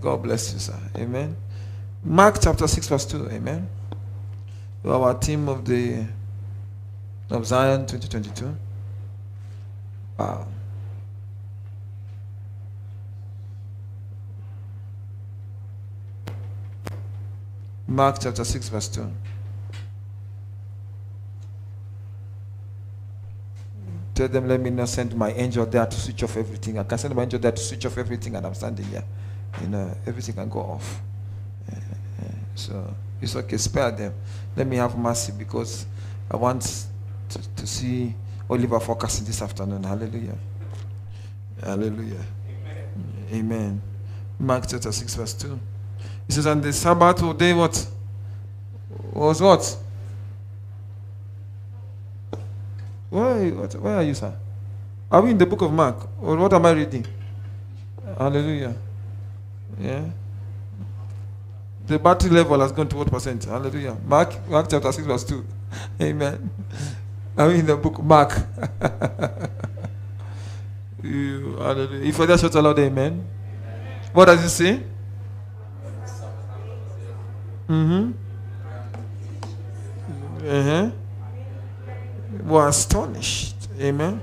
God bless you, sir. Amen. Mark chapter 6, verse 2. Amen. Our team of the of Zion 2022. Wow. Mark chapter 6, verse 2. Tell them, let me not send my angel there to switch off everything. I can send my angel there to switch off everything, and I'm standing here. You know, everything can go off. Uh, uh, so it's okay, spare them. Let me have mercy because I want to, to see Oliver focusing this afternoon. Hallelujah. Hallelujah. Amen. Amen. Mark chapter 6, verse 2. It says, And the Sabbath day what? Was what? Why, what? Where are you, sir? Are we in the book of Mark? Or what am I reading? Hallelujah. Yeah. The battery level has gone to what percent? Hallelujah. Mark, Mark chapter 6, verse 2. Amen. I mean, in the book Mark? you, hallelujah. If I just shout aloud, amen. What does it say? Mm-hmm. Uh-huh. Were astonished. Amen.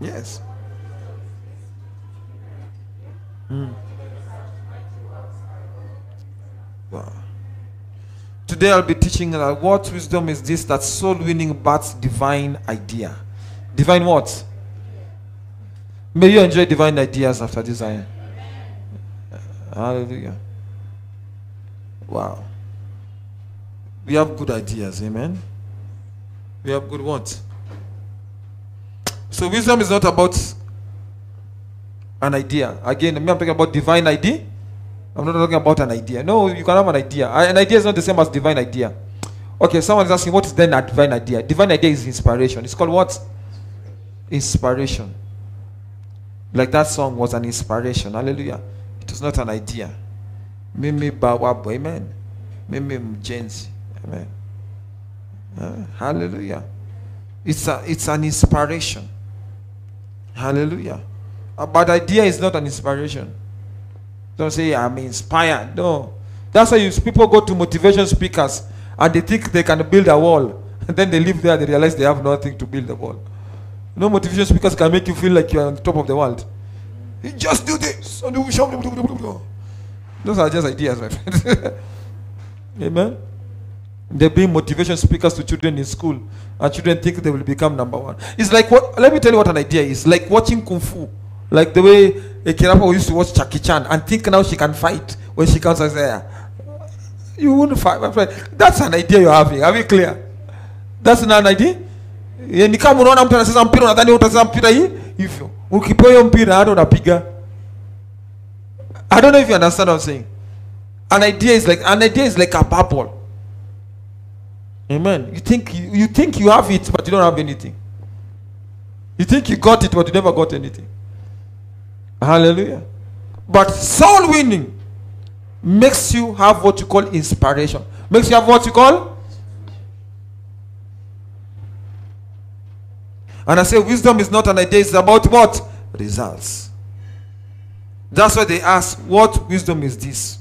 Yes. Mm. Wow. Today I'll be teaching that what wisdom is this that soul winning but divine idea. Divine what? May you enjoy divine ideas after this. Zion. Hallelujah. Wow. We have good ideas, amen. We have good what? So wisdom is not about an idea. Again, I'm talking about divine idea. I'm not talking about an idea. No, you can have an idea. An idea is not the same as divine idea. Okay, someone is asking, what is then a divine idea? Divine idea is inspiration. It's called what? Inspiration. Like that song was an inspiration. Hallelujah. It was not an idea. Mimi Bawabo. Amen. Mimi Mjenzi. Amen. Uh, hallelujah. It's, a, it's an inspiration. Hallelujah. Uh, a bad idea is not an inspiration. Don't say, I'm inspired. No. That's why you, people go to motivation speakers and they think they can build a wall. And then they live there, they realize they have nothing to build the wall. No motivation speakers can make you feel like you're on top of the world. You just do this. Those are just ideas, my friend. Amen. They bring motivation speakers to children in school, and children think they will become number one. It's like what? Let me tell you what an idea is. Like watching kung fu, like the way a Kirapa used to watch Jackie Chan and think now she can fight when she comes as there. You wouldn't fight, my friend. That's an idea you're having. Are we clear? That's not an idea. Ni kama unaona mtu anacheza mpira unadhani utacheza mpira hii hivyo. Ukipewa hiyo mpira hata unapiga. I don't know if you understand what I'm saying. An idea is like an idea is like a bubble. Amen. You think you, you think you have it, but you don't have anything. You think you got it, but you never got anything. Hallelujah. But soul winning makes you have what you call inspiration. Makes you have what you call. And I say wisdom is not an idea, it's about what? Results. That's why they ask, what wisdom is this?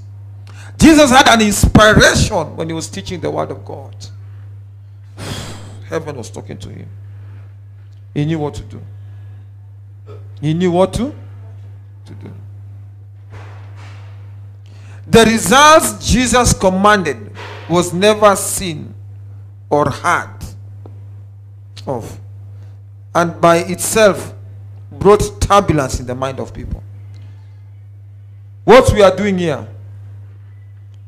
Jesus had an inspiration when he was teaching the word of God. Heaven was talking to him. He knew what to do. He knew what to, to do. The results Jesus commanded was never seen or heard of, and by itself brought turbulence in the mind of people. What we are doing here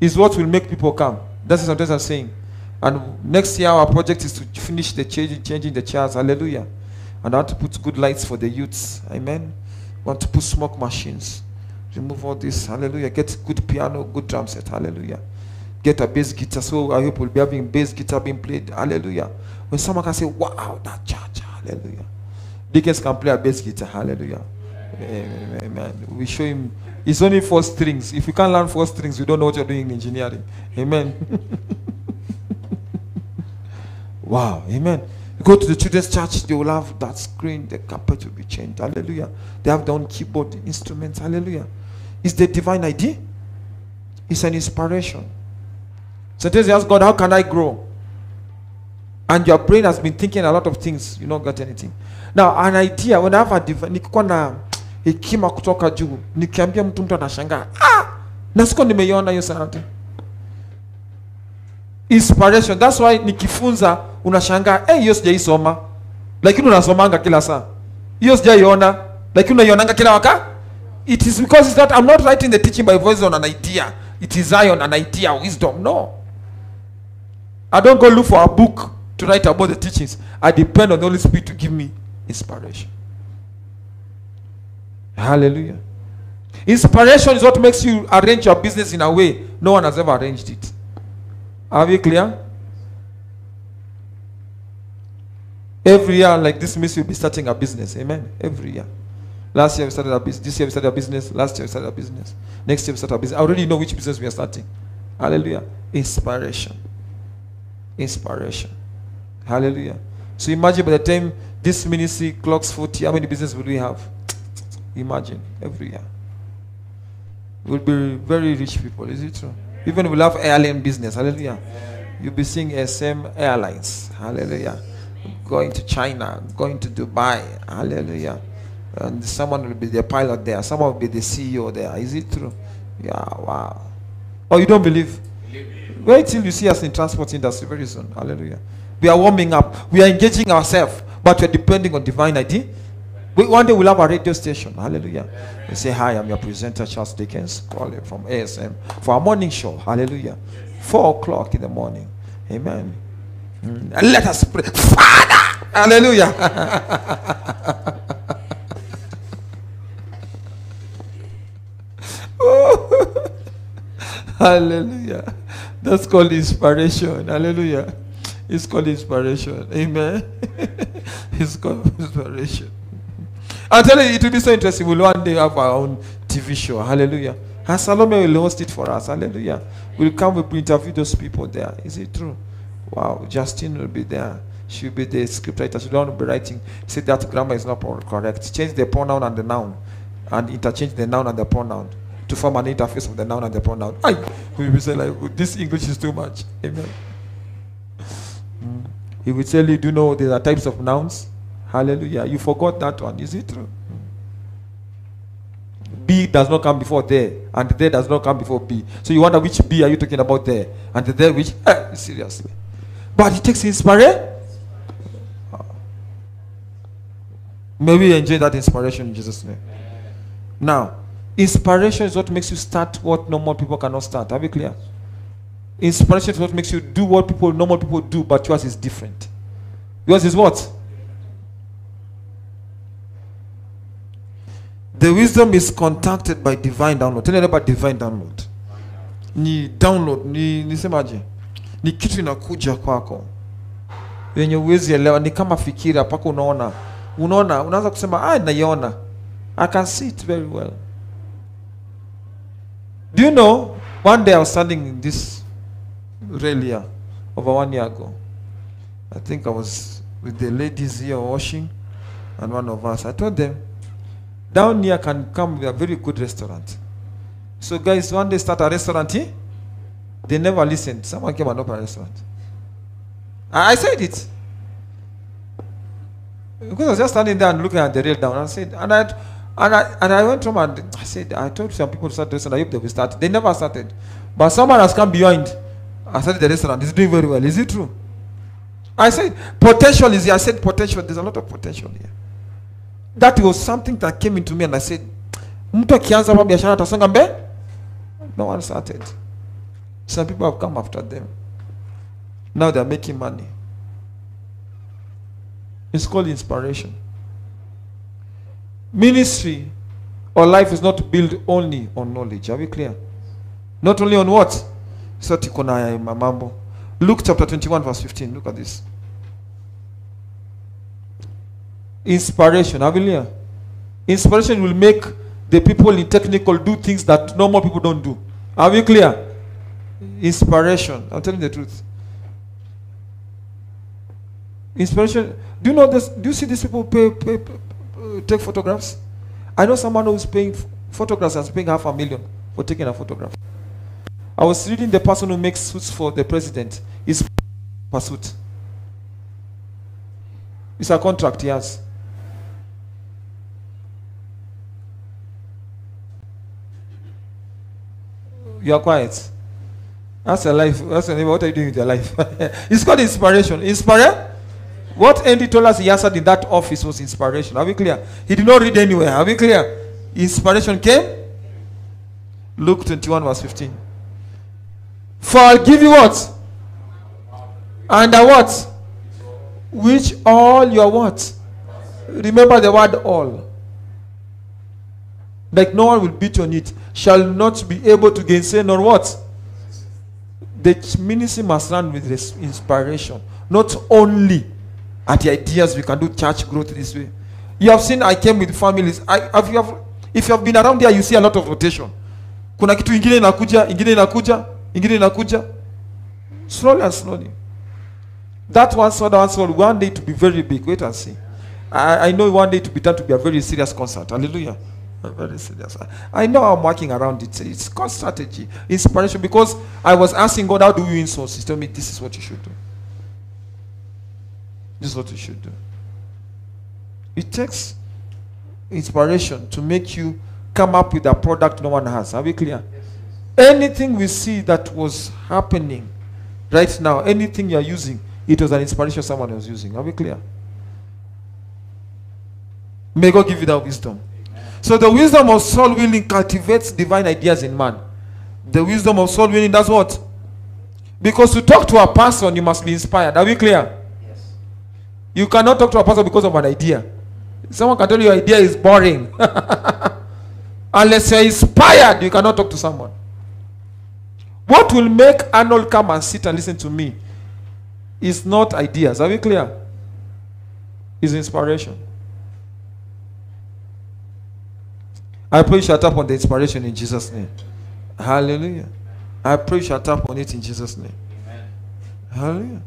is what will make people come. That's what I'm saying. And next year, our project is to finish the changing, changing the chairs. Hallelujah. And I want to put good lights for the youths. Amen. Want to put smoke machines. Remove all this. Hallelujah. Get good piano, good drum set. Hallelujah. Get a bass guitar. So I hope we'll be having bass guitar being played. Hallelujah. When someone can say, wow, that church. Hallelujah. Deacons can play a bass guitar. Hallelujah. Amen. Amen. We show him. It's only four strings. If you can't learn four strings, you don't know what you're doing in engineering. Amen. wow. Amen. Go to the children's church, they will have that screen, the carpet will be changed. Hallelujah. They have their own keyboard instruments. Hallelujah. It's the divine idea. It's an inspiration. Sometimes you ask God, How can I grow? And your brain has been thinking a lot of things, you don't get anything. Now, an idea, when I have a divine, nikikuwa na hekima kutoka juu, nikiambia mtu mtu anashangaa, ah, na siko nimeiona hiyo sauti. Inspiration, that's why nikifunza unashangaa, eh, hiyo sijaisoma. Lakini unasomanga kila saa. Hiyo sijaiona, lakini unaionanga kila waka. It is because it's not, I'm not writing the teaching by voice on an idea. It is I on an idea, wisdom. No. I don't go look for a book to write about the teachings. I depend on the Holy Spirit to give me inspiration. Hallelujah. Inspiration is what makes you arrange your business in a way no one has ever arranged it. Are we clear? Every year, like this, means you'll be starting a business. Amen. Every year. Last year we started a business. This year we started a business. Last year we started a business. Next year we started a business. I already know which business we are starting. Hallelujah. Inspiration. Inspiration. Hallelujah. So imagine by the time this ministry clocks 40, how many businesses will we have? Imagine every year. We'll be very rich people, is it true? Even we love airline business. Hallelujah. You'll be seeing SM Airlines. Hallelujah. Going to China, going to Dubai. Hallelujah. And someone will be the pilot there. Someone will be the CEO there. Is it true? Yeah, wow. Oh, you don't believe? Wait till you see us in transport industry very soon. Hallelujah. We are warming up. We are engaging ourselves, but we are depending on divine ID. We, one day we'll have a radio station. Hallelujah. Say, Hi, I'm your presenter, Charles Dickens, calling from ASM for our morning show. Hallelujah. Four o'clock in the morning. Amen. Mm. And let us pray. Father! Hallelujah. oh. Hallelujah. That's called inspiration. Hallelujah. It's called inspiration. Amen. it's called inspiration. I'm telling you, it will be so interesting. We'll one day have our own TV show. Hallelujah. And Salome will host it for us. Hallelujah. We'll come, we'll interview those people there. Is it true? Wow. Justine will be there. She'll be the scriptwriter. She'll not be writing. Say that grammar is not correct. Change the pronoun and the noun. And interchange the noun and the pronoun to form an interface of the noun and the pronoun. I will say like this English is too much. Amen. Mm. He will tell you, do you know there are types of nouns? Hallelujah. You forgot that one. Is it true? B does not come before there, and there does not come before B. So you wonder which B are you talking about there, and there which eh, seriously. But it takes inspiration. May we enjoy that inspiration in Jesus' name. Now, inspiration is what makes you start what normal people cannot start. Are we clear? Inspiration is what makes you do what people normal people do, but yours is different. Yours is what? The wisdom is contacted by divine download. Tell me about divine download. Ni download, ni nisemaje? Ni kitu inakuja kwako. Yenye uwezi elewa ni kama fikira paka unaona. Unaona, unaanza kusema ah naiona. I can see it very well. Do you know one day I was standing in this rail here over one year ago. I think I was with the ladies here washing and one of us. I told them down here can come with a very good restaurant. So guys, one day start a restaurant here. They never listened. Someone came and opened a restaurant. I, I said it. Because I was just standing there and looking at the rail down. And I said, and I, and I, and I went home and I said, I told some people to start the restaurant. I hope they will start. They never started. But someone has come behind. I started the restaurant. It's doing very well. Is it true? I said, potential is here. I said, potential. There's a lot of potential here. That was something that came into me and I said, mtu akianza hapa biashara atasonga? No one started. Some people have come after them. Now they're making money. It's called inspiration. Ministry or life is not built only on knowledge. Are we clear? Not only on what? So mambo. Luke chapter 21 verse 15. Look at this. Inspiration. Clear? Inspiration will make the people in technical do things that normal people don't do. Are we clear? Inspiration. I'm telling the truth. Inspiration. Do you know this? Do you see these people pay, pay, pay, take photographs? I know someone who's paying photographs and paying half a million for taking a photograph. I was reading the person who makes suits for the president. Is per suit. It's a contract he has. You are quiet. That's your life. That's your name. What are you doing with your life? it's called inspiration. Inspire. What Andy told us he answered in that office was inspiration. Are we clear? He did not read anywhere. Are we clear? Inspiration came. Luke 21, verse 15. For I'll give you what? Under what? Which all your what? Remember the word all. Like no one will beat on it. Shall not be able to gainsay nor what? The ministry must run with this inspiration. Not only at the ideas we can do church growth this way. You have seen I came with families. I, if, you have, if you have been around there, you see a lot of rotation. Kuna kitu ingine inakuja, ingine inakuja, ingine inakuja. Slowly and slowly. That one sold, one sold, one day to be very big. Wait and see. I, I know one day to be done to be a very serious concert. Hallelujah. Very serious. I, know I'm working around it. It's called strategy, inspiration. Because I was asking God, how do you insource? He told me, this is what you should do. This is what you should do. It takes inspiration to make you come up with a product no one has. Are we clear? Yes. Anything we see that was happening right now, anything you're using, it was an inspiration someone was using. Are we clear? May God give you that wisdom. So the wisdom of soul winning cultivates divine ideas in man. The wisdom of soul winning does what? Because to talk to a person, you must be inspired. Are we clear? Yes. You cannot talk to a person because of an idea. Someone can tell you your idea is boring. Unless you're inspired, you cannot talk to someone. What will make Arnold come and sit and listen to me is not ideas. Are we clear? Is inspiration. I pray you shall tap on the inspiration in Jesus' name. Hallelujah. I pray you shall tap on it in Jesus' name. Amen. Hallelujah.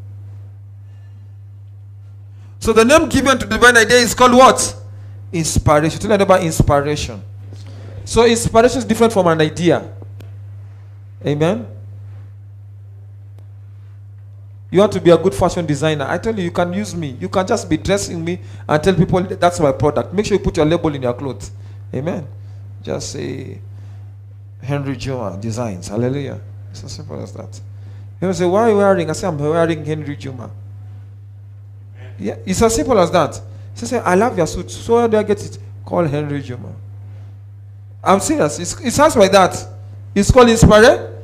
So the name given to divine idea is called what? Inspiration. Tell me about inspiration. So inspiration is different from an idea. Amen. You want to be a good fashion designer. I tell you, you can use me. You can just be dressing me and tell people that's my product. Make sure you put your label in your clothes. Amen. Just say Henry Juma Designs. Hallelujah. It's as simple as that. He will say, why are you wearing? I say, I'm wearing Henry Juma. Yeah, it's as simple as that. She say, I love your suit. So where do I get it? Call Henry Juma. I'm serious. It's, it sounds like that. It's called Inspire.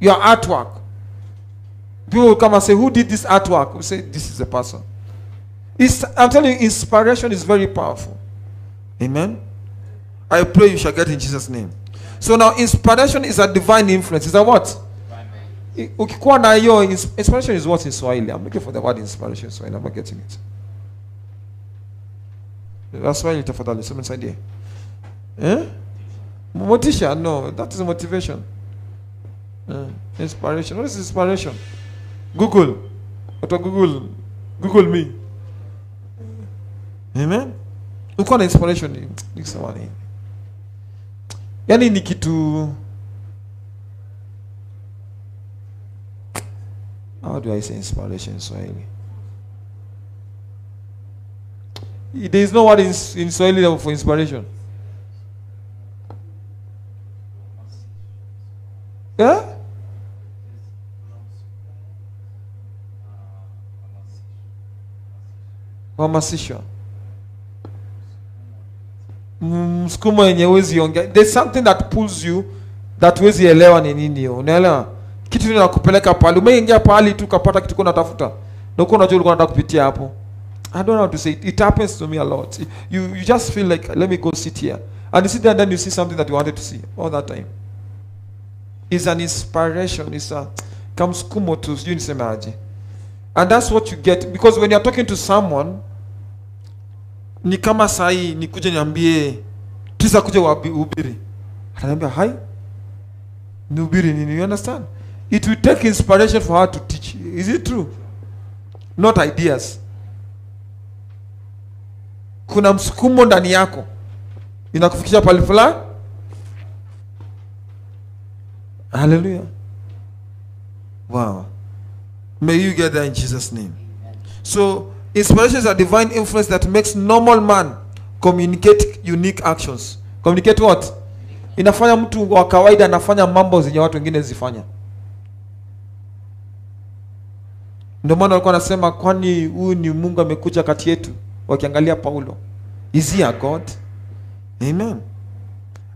Your artwork. People will come and say, Who did this artwork? We say, This is the person. It's, I'm telling you, inspiration is very powerful. Amen. I pray you shall get in Jesus' name. So now, inspiration is a divine influence. Is that what? Divine may. Ukikuwa na hiyo inspiration is what in swahili i'm looking for the word inspiration in swahili i'm not getting it that's swahili tafadhali sema nisaidie eh? motisha no that is motivation eh? inspiration what is inspiration google google google me amen ukiwa na inspiration ni kusema nini yaani ni kitu How do I say inspiration in Swahili? There is no word in, in Swahili for inspiration. Yeah? Hamasisho. Mm, Msukumo yenye huwezi ongea. There's something that pulls you that huwezi elewa ni nini. Unaelewa? Kitu kinakupeleka pale. Umeingia pale tu ukapata kitu kuna tafuta. Na uko unajua ulikuwa unataka kupitia hapo. I don't know how to say it. It happens to me a lot. You you just feel like let me go sit here. And you sit there and then you see something that you wanted to see all that time. It's an inspiration. It's a kamsukumo tu sijui nisemaje. And that's what you get because when you're talking to someone ni kama sahi nikuje niambie tisa kuja wahubiri, ataniambia hai. Nihubiri nini? You understand? it will take inspiration for her to teach. Is it true? Not ideas. Kuna msukumo ndani yako. Inakufikisha pale fulani. Haleluya wow. May you get that in jesus name. So inspiration is a divine influence that makes normal man communicate unique actions. Communicate what? Inafanya mtu wa kawaida anafanya mambo zenye watu wengine zifanya ndio maana walikuwa kwani huyu ni mungu amekuja kati yetu? Wakiangalia paulo is he a god? Amen.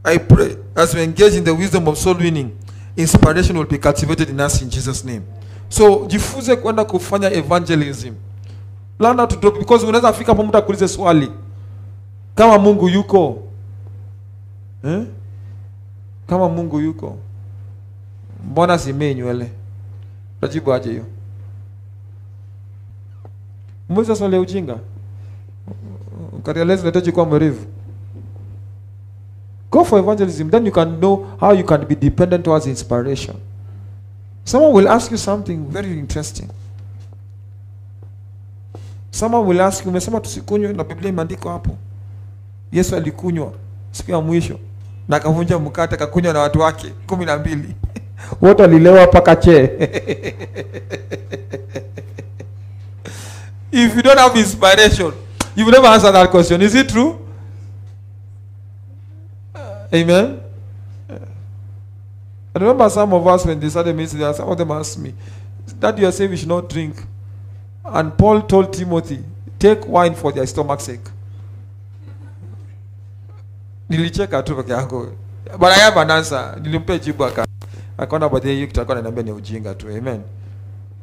I pray as we engage in the wisdom of soul winning inspiration will be cultivated in us in jesus name. So jifunze kwenda kufanya evangelism learn how to do because unaweza fika hapo mtu akuulize swali. Kama mungu yuko eh? kama mungu yuko mbona simei nywele? Utajibu aje hiyo? Muulize swali ya ujinga. Ukarealize unahitaji kuwa mwerevu. Go for evangelism then you can know how you can be dependent towards inspiration. Someone will ask you something very interesting someone will ask umesema tusikunywe na biblia imeandikwa hapo. Yesu alikunywa siku ya mwisho na akavunja mkate akakunywa na watu wake kumi na mbili. Wote walilewa mpaka chee if you don't have inspiration you will never answer that question. Is it true? Amen. I remember some of us when they started ministry, some of them asked me, that you are saying we should not drink. And Paul told Timothy, take wine for their stomach's sake. Nilicheka tu peke yangu. But I have an answer. Nilimpe jibu aka akaona baadaye hiyo kitakuwa ananiambia ni ujinga tu. Amen.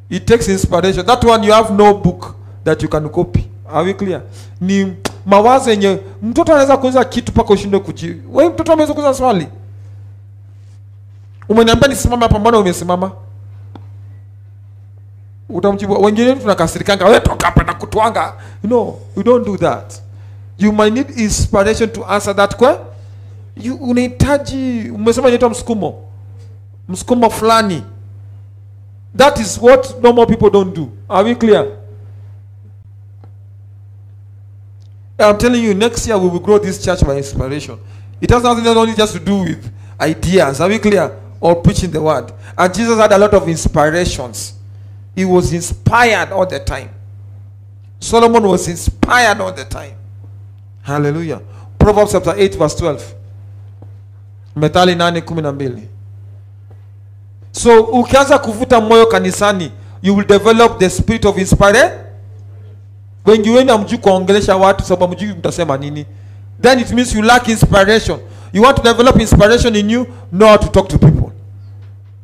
It takes inspiration. That one you have no book that you can copy. Are we clear? Ni mawazo yenye mtoto anaweza kuuliza kitu mpaka ushinde kujibu. Wewe mtoto ameweza kuuliza swali. Umeniambia nisimame hapa, mbona umesimama? Utamjibu. Wengine tunakasirikanga, wewe toka hapa na kutwanga. No, you don't do that. You might need inspiration to answer that question. You unahitaji, umesema inaitwa msukumo, msukumo fulani. That is what normal people don't do. Are we clear? I'm telling you, next year we will grow this church by inspiration. It has nothing only just to do with ideas. Are we clear? Or preaching the word. And Jesus had a lot of inspirations. He was inspired all the time. Solomon was inspired all the time. Hallelujah. Proverbs chapter 8 verse 12. Methali 8 12. So ukianza kuvuta moyo kanisani, you will develop the spirit of inspiration. Wengi wenu hamjui kuongelesha watu sababu hamjui mtasema nini. Then it means you lack inspiration. You want to develop inspiration in you, know how to talk to people.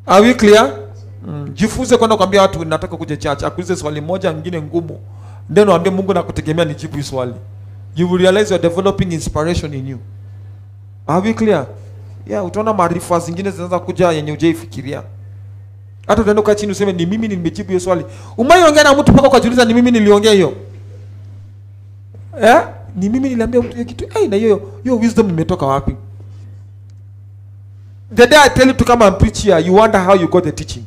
Are we clear? Mm. Jifunze kwenda kuambia watu nataka kuja church, akuulize swali moja nyingine ngumu. Then waambie Mungu nakutegemea nijibu swali. You will realize you are developing inspiration in you. Are we clear? Yeah, utaona maarifa zingine zinaanza kuja yenye hujaifikiria. Hata utaenda ukaa chini useme ni mimi nimejibu hiyo swali. Umaiongea na mtu mpaka ukajiuliza ni mimi niliongea hiyo. Eh? Ni mimi niliambia mtu hiyo kitu. Eh, hey, na hiyo hiyo wisdom imetoka wapi? The day I tell you to come and preach here, you wonder how you got the teaching.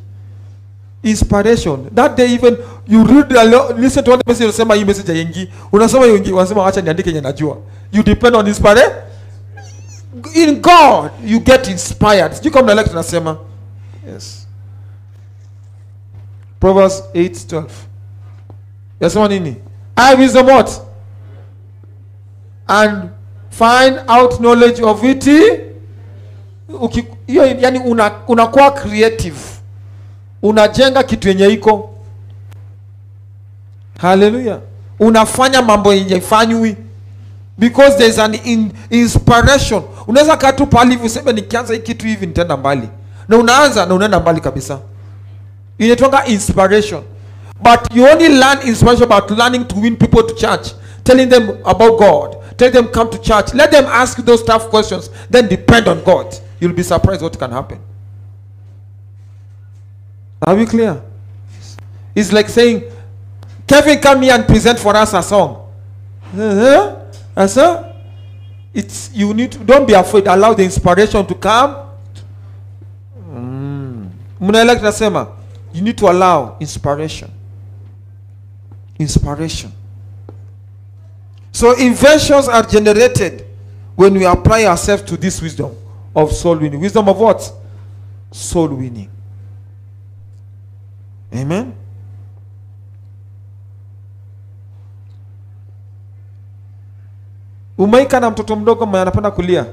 Inspiration. That day even you read listen to what the message unasema hii message yengi. Unasoma hiyo yengi, unasema acha niandike yenye najua. You depend on inspire In God you get inspired. Sijui kama mnaelewa tunasema. Yes. Proverbs 8:12. Yasema nini? I wisdom what? And find out knowledge of it. Uki- Hiyo yani una unakuwa creative. Unajenga kitu yenye iko. haleluya Unafanya mambo yenye fanywi because there is an in, inspiration. Unaweza kaa tu pale hivi useme nikianza hii kitu hivi nitaenda mbali. Na unaanza na unaenda mbali kabisa. inaitwanga inspiration. But you only learn inspiration about learning to win people to church. Telling them about god. Tell them come to church. Let them ask those tough questions. Then depend on god. You'll be surprised what can happen are we clear? It's like saying kevin come here and present for us a song. Uh-huh. uh -huh. it's you need to, don't be afraid. Allow the inspiration to come. Mm. mnaelewa tunasema you need to allow inspiration. Inspiration. So inventions are generated when we apply ourselves to this wisdom of soul winning. Wisdom of what? Soul winning amen? Umaika na mtoto mdogo mwenye anapenda kulia.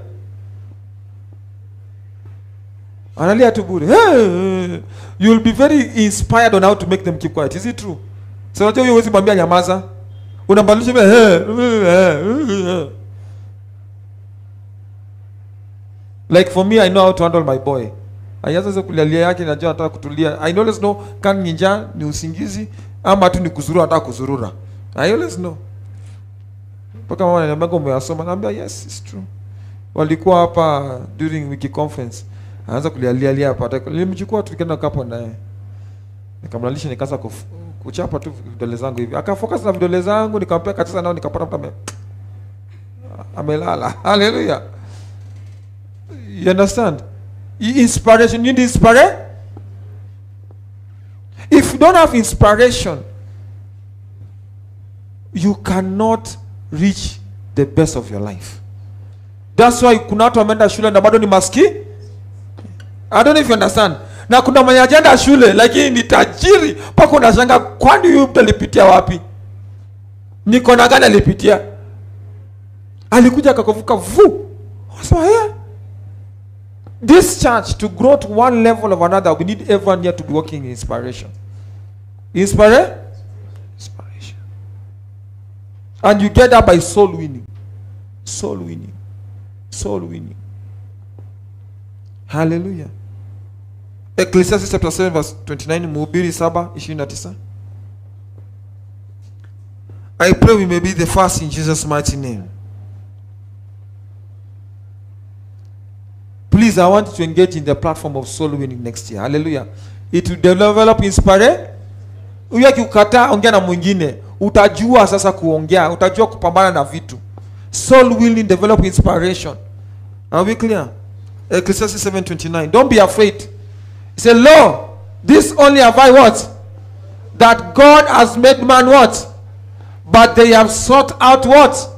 Analia tu bure. Hey, you will be very inspired on how to make them keep quiet. Is it true? Sasa unajua huwezi mwambia nyamaza. Unambadilisha vile like for me i know how to handle my boy aianza hizo kulialia yake najua anataka kutulia. I always know kan ni njaa ni usingizi ama tu ni kuzurura anataka kuzurura. I always know. Mpaka mama ananiambia umeyasoma naambia yes it's true. Walikuwa hapa during wiki conference anaanza kulialialia hapa nilimchukua tu tukaenda kapo naye. Nikamlalisha nikaanza kuchapa tu vidole zangu hivi. Akafocus na vidole zangu nikampea kacheza nao nikapata mtu ame amelala. Haleluya you understand inspiration you need inspiration if you don't have inspiration you cannot reach the best of your life. That's why kuna watu wameenda shule na bado ni maski. I don't know if you understand. Na kuna mwenye ajenda shule lakini ni tajiri mpaka unashanga kwani huyu mtu alipitia wapi? Ni kona gani alipitia? Alikuja akakuvuka vu Unasema, eh? This church to grow to one level of another we need everyone here to be working in inspiration. Inspire? Inspiration. And you get that by soul winning. Soul winning. Soul winning. Hallelujah. Ecclesiastes chapter 7 verse 29 mhubiri 7 29 i pray we may be the first in jesus mighty name please i want you to engage in the platform of soul winning next year. Hallelujah. It will develop inspire. Huyo akikukataa ongea na mwingine. Utajua sasa kuongea utajua kupambana na vitu. Soul winning develop inspiration. Are we clear? Ecclesiastes 7:29 don't be afraid. Say lo this only have i what? That god has made man what? But they have sought out what?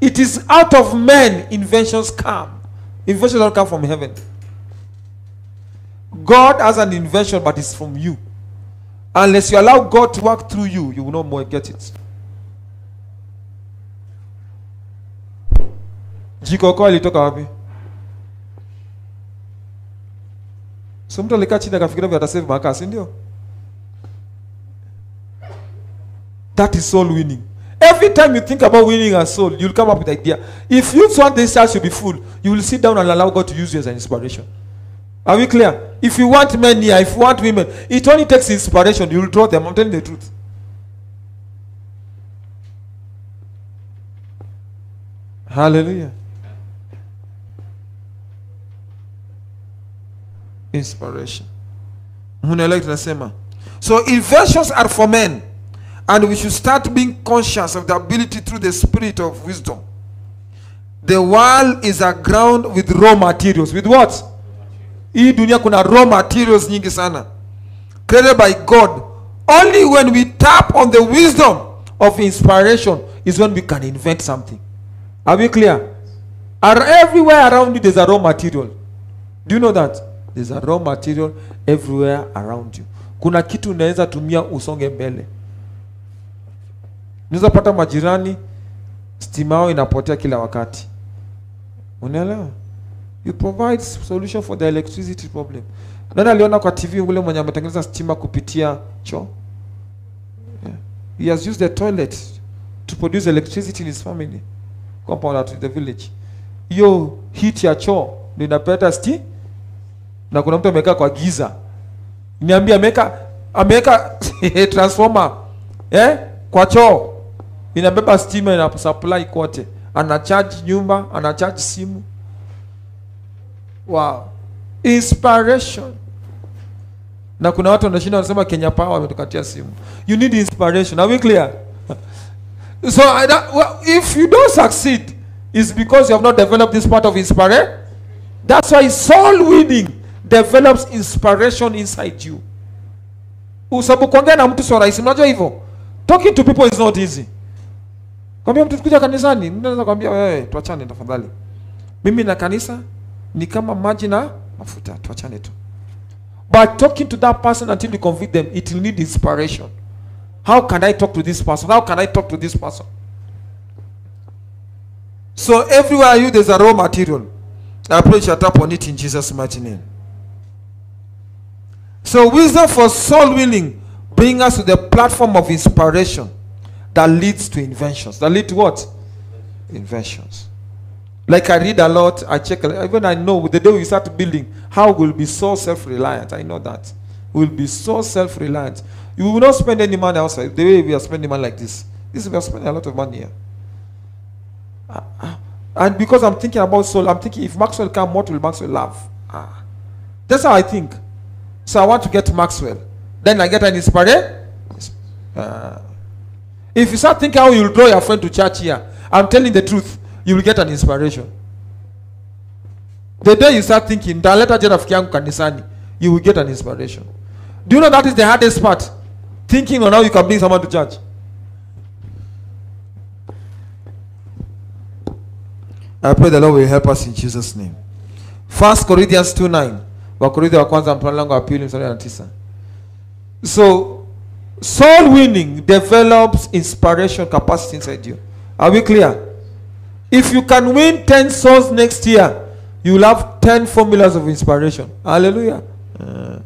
It is out of men inventions come inventions don't come from heaven. God has an invention but it's from you. Unless you allow god to work through you you will not more get it. Jikoko ilitoka wapi so mtu alikaa chini akafikiria vile atasave makaa si ndio? That is soul winning every time you think about winning a soul you'll come up with idea. If you want this church to be full you will sit down and allow god to use you as an inspiration. Are we clear? If you want men here if you want women it only takes inspiration. You'll draw them i'm telling the truth. Hallelujah. Inspiration. So inventions are for men and we should start being conscious of the ability through the spirit of wisdom. The world is a ground with raw materials. With what? Hii dunia kuna raw materials nyingi sana. Created by god. Only when we tap on the wisdom of inspiration is when we can invent something. Are we clear? Are everywhere around you there's a raw material. Do you know that? There's a raw material everywhere around you. Kuna kitu unaweza tumia usonge mbele unaweza pata majirani stima yao inapotea kila wakati. Unaelewa? You provide solution for the electricity problem. Nani aliona kwa tv ule mwenye ametengeneza stima kupitia choo? Yeah. he has used the toilet to produce electricity in his family. Compound at the village. Hiyo heat ya choo ndio inapeta sti na kuna mtu amekaa kwa giza. Niambia ameweka ameweka transformer eh kwa choo inabeba stima ina supply kote. Ana charge nyumba ana charge simu. Wow. Inspiration. Na kuna watu wanashinda wanasema kenya power wametukatia simu. You need inspiration. Are we clear? So I, that, well, if you don't succeed it's because you have not developed this part of inspiration that's why soul winning develops inspiration inside you. Usabu kuongea na mtu sio rahisi. Mnajua hivyo? Talking to people is not easy kwambia mtu kuja kanisani. Mtu anaweza kwambia wewe tuachane tafadhali. Mimi na kanisa ni kama maji na mafuta tuachane tu. But talking to that person until you convict them it will need inspiration. How can i talk to this person? How can i talk to this person? So everywhere you there's a raw material. I pray you tap on it in jesus mighty name. So wisdom for soul winning bring us to the platform of inspiration that leads to inventions that lead to what inventions like I read a lot, I check, even I know the day we start building, how we'll be so self reliant. I know that. We'll be so self reliant. You will not spend any money outside the way we are spending money like this. This we are spending a lot of money here. Ah, ah. And because I'm thinking about soul, I'm thinking if Maxwell come, what will Maxwell love? Ah. That's how I think. So I want to get Maxwell. Then I get an inspiration. Ah. If you start thinking how you'll draw your friend to church here, I'm telling the truth, you will get an inspiration. The day you start thinking, ntaleta je rafiki yangu kanisani, you will get an inspiration. Do you know that is the hardest part? Thinking on how you can bring someone to church. I pray the Lord will help us in Jesus name. First Corinthians 2 9. Wakorintho wa kwanza mlango wa pili mstari wa tisa. So soul winning develops inspiration capacity inside you. Are we clear? If you can win 10 souls next year, you will have 10 formulas of inspiration. Hallelujah. Uh,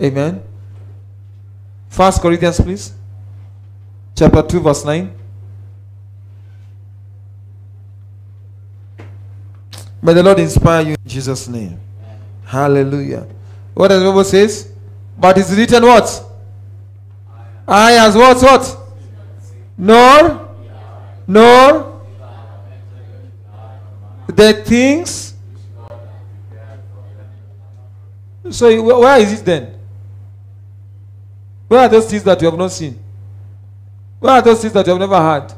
amen. First Corinthians, please. Chapter 2, verse 9. May the Lord inspire you in Jesus' name. Hallelujah. What does the Bible says? But it's written what? I as what? What? Nor? Nor? The things? So where is it then? Where are those things that you have not seen? Where are those things that you have never heard?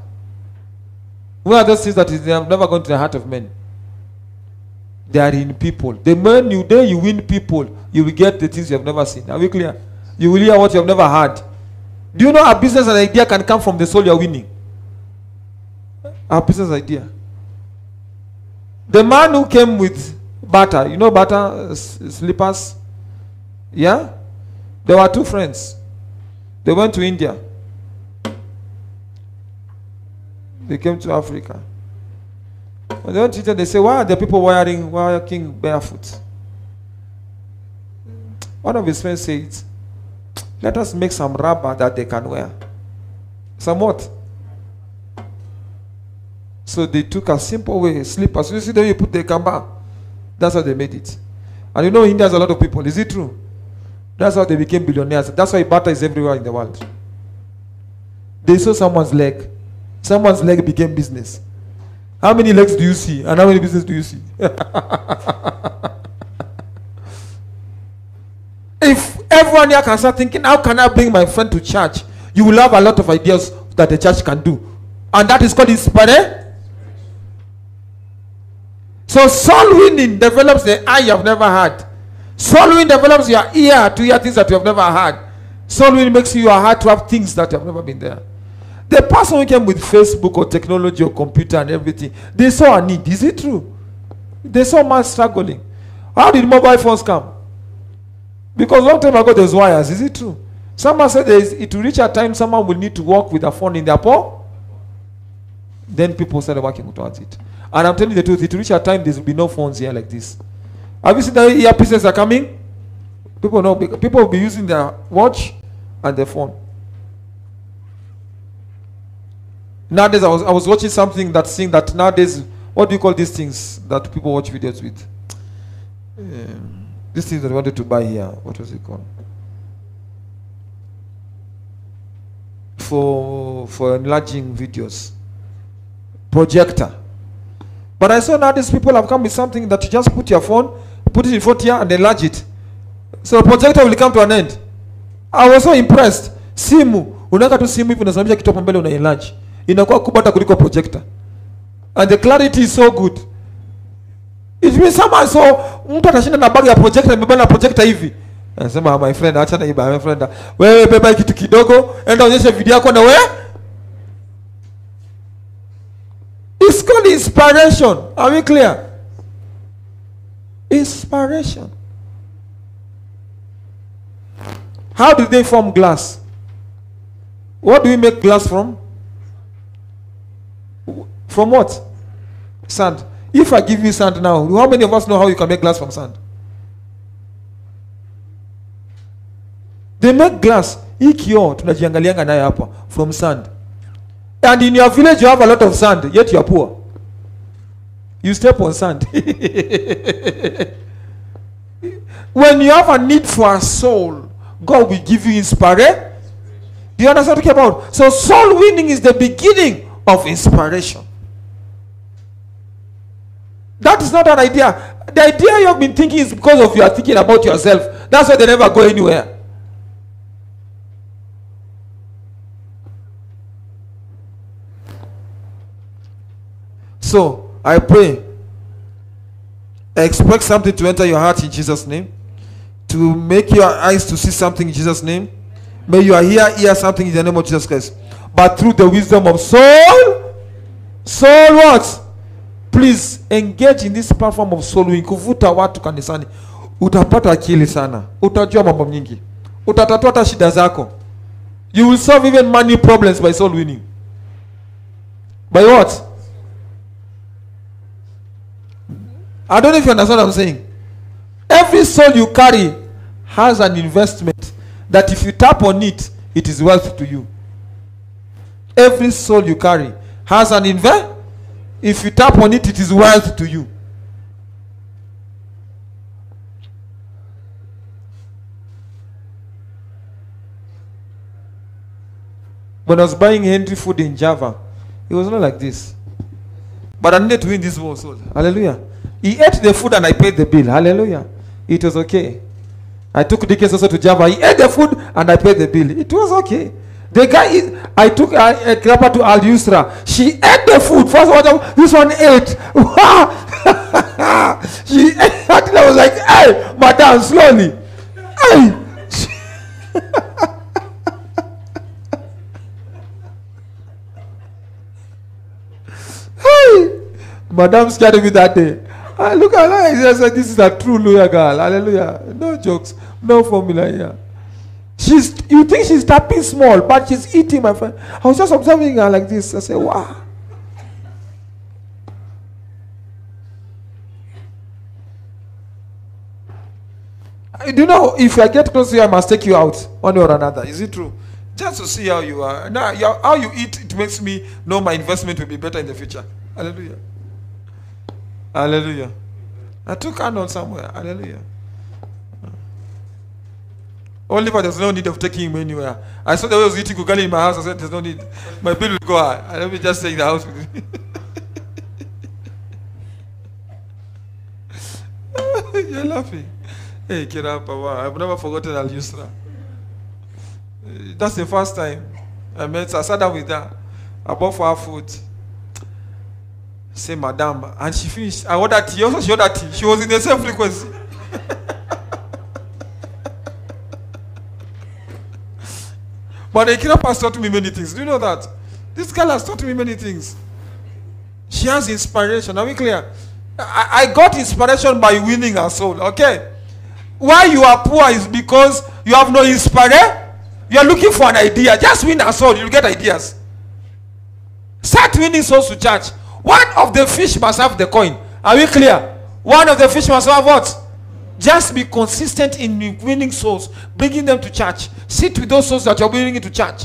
Where are those things that they have never gone to the heart of men? They are in people. The man you day you win people, you will get the things you have never seen. Are we clear? You will hear what you have never heard. Do you know a business and idea can come from the soul you are winning? A business idea. The man who came with Bata, you know Bata, slippers? Yeah? There were two friends. They went to India. They came to Africa. When they India, they say, Why are the people wearing walking barefoot? One of his friends said, Let us make some rubber that they can wear. Some what? So they took a simple way, slippers. You see the way you put the kamba? That's how they made it. And you know India has a lot of people. Is it true? That's how they became billionaires. That's why Bata is everywhere in the world. They saw someone's leg. Someone's leg became business. How many legs do you see? And how many business do you see? if everyone here can start thinking, how can I bring my friend to church? You will have a lot of ideas that the church can do. And that is called inspiration. Eh? So soul winning develops the eye you have never had. Soul winning develops your ear to hear things that you have never heard. Soul winning makes you your heart to have things that you have never been there. The person who came with Facebook or technology or computer and everything, they saw a need. Is it true? They saw man struggling. How did mobile phones come? Because long time ago there was wires. Is it true? Someone said there is, it will reach a time someone will need to walk with a phone in their paw. Then people started working towards it. And I'm telling you the truth, it will reach a time there will be no phones here like this. Have you seen the earpieces are coming? People know people will be using their watch and their phone. Nowadays, I was, I was watching something that saying that nowadays, what do you call these things that people watch videos with? Um, these things that I wanted to buy here, what was it called? For for enlarging videos, projector. But I saw nowadays people have come with something that you just put your phone, put it in front here, and enlarge it. So projector will come to an end. I was so impressed. Simu, unaweka tu simu hivi unasimamisha kitu hapo mbele enlarge. Inakuwa kubwa hata kuliko projector. and the clarity is so good it means somehow so mtu atashinda na bag ya projector imebana na projector hivi anasema my friend acha na iba my friend wewe beba kitu kidogo enda onyeshe video yako na wewe It's called inspiration. Are we clear? Inspiration. How do they form glass? What do we make glass from? From what? Sand. If I give you sand now, how many of us know how you can make glass from sand? They make glass. Hii tunajiangalianga nayo hapa from sand. And in your village you have a lot of sand, yet you are poor. You step on sand. when you have a need for a soul, God will give you inspiration. Do you understand what I'm talking about? So soul winning is the beginning of inspiration. That is not an idea. The idea you have been thinking is because of you are thinking about yourself. That's why they never go anywhere. So I pray. Expect something to enter your heart in Jesus' name. To make your eyes to see something in Jesus' name. May your ear hear something in the name of Jesus Christ. But through the wisdom of soul, soul what? Please engage in this platform of soul winning. Kuvuta watu kanisani. Utapata akili sana. Utajua mambo nyingi. Utatatua hata shida zako. You will solve even money problems by soul winning. By what? I don't know if you understand what I'm saying. Every soul you carry has an investment that if you tap on it, it is wealth to you. Every soul you carry has an invest. If you tap on it, it is wealth to you. When I was buying Henry food in Java, it was not like this. But I needed to win this war soul. Hallelujah. He ate the food and I paid the bill. Hallelujah. It was okay. I took the case also to Java. He ate the food and I paid the bill. It was okay. The guy, is, I took a, a grandpa to Al Yusra. She ate the food. First one, this one ate. she ate. I was like, hey, madam, slowly. Hey. hey. Madam scared me that day. I look at her. I said, "This is a true lawyer girl. Hallelujah. No jokes, no formula here." She's. You think she's tapping small, but she's eating, my friend. I was just observing her like this. I said, "Wow." I do you know if I get close to you, I must take you out one way or another. Is it true? Just to see how you are. Now, how you eat, it makes me know my investment will be better in the future. Hallelujah. Hallelujah. I took Arnold somewhere. Hallelujah. Oliver, there's no need of taking him anywhere. I saw the way he was eating Kugali in my house. I said, there's no need. My bill will go high. Let me just stay in the house with you. You're laughing. Hey, wow. I've never forgotten Al Yusra. That's the first time I met her. I sat down with her. I bought for her food. Say, Madam. And she finished. I ordered tea. Also, she ordered tea. She was in the same frequency. but Kirapa has taught me many things. Do you know that? This girl has taught me many things. She has inspiration. Are we clear? I, I got inspiration by winning her soul. Okay. Why you are poor is because you have no inspiration. You are looking for an idea. Just win a soul, you'll get ideas. Start winning souls to church. One of the fish must have the coin. Are we clear? One of the fish must have what? Just be consistent in winning souls, bringing them to church. Sit with those souls that you're bringing into church.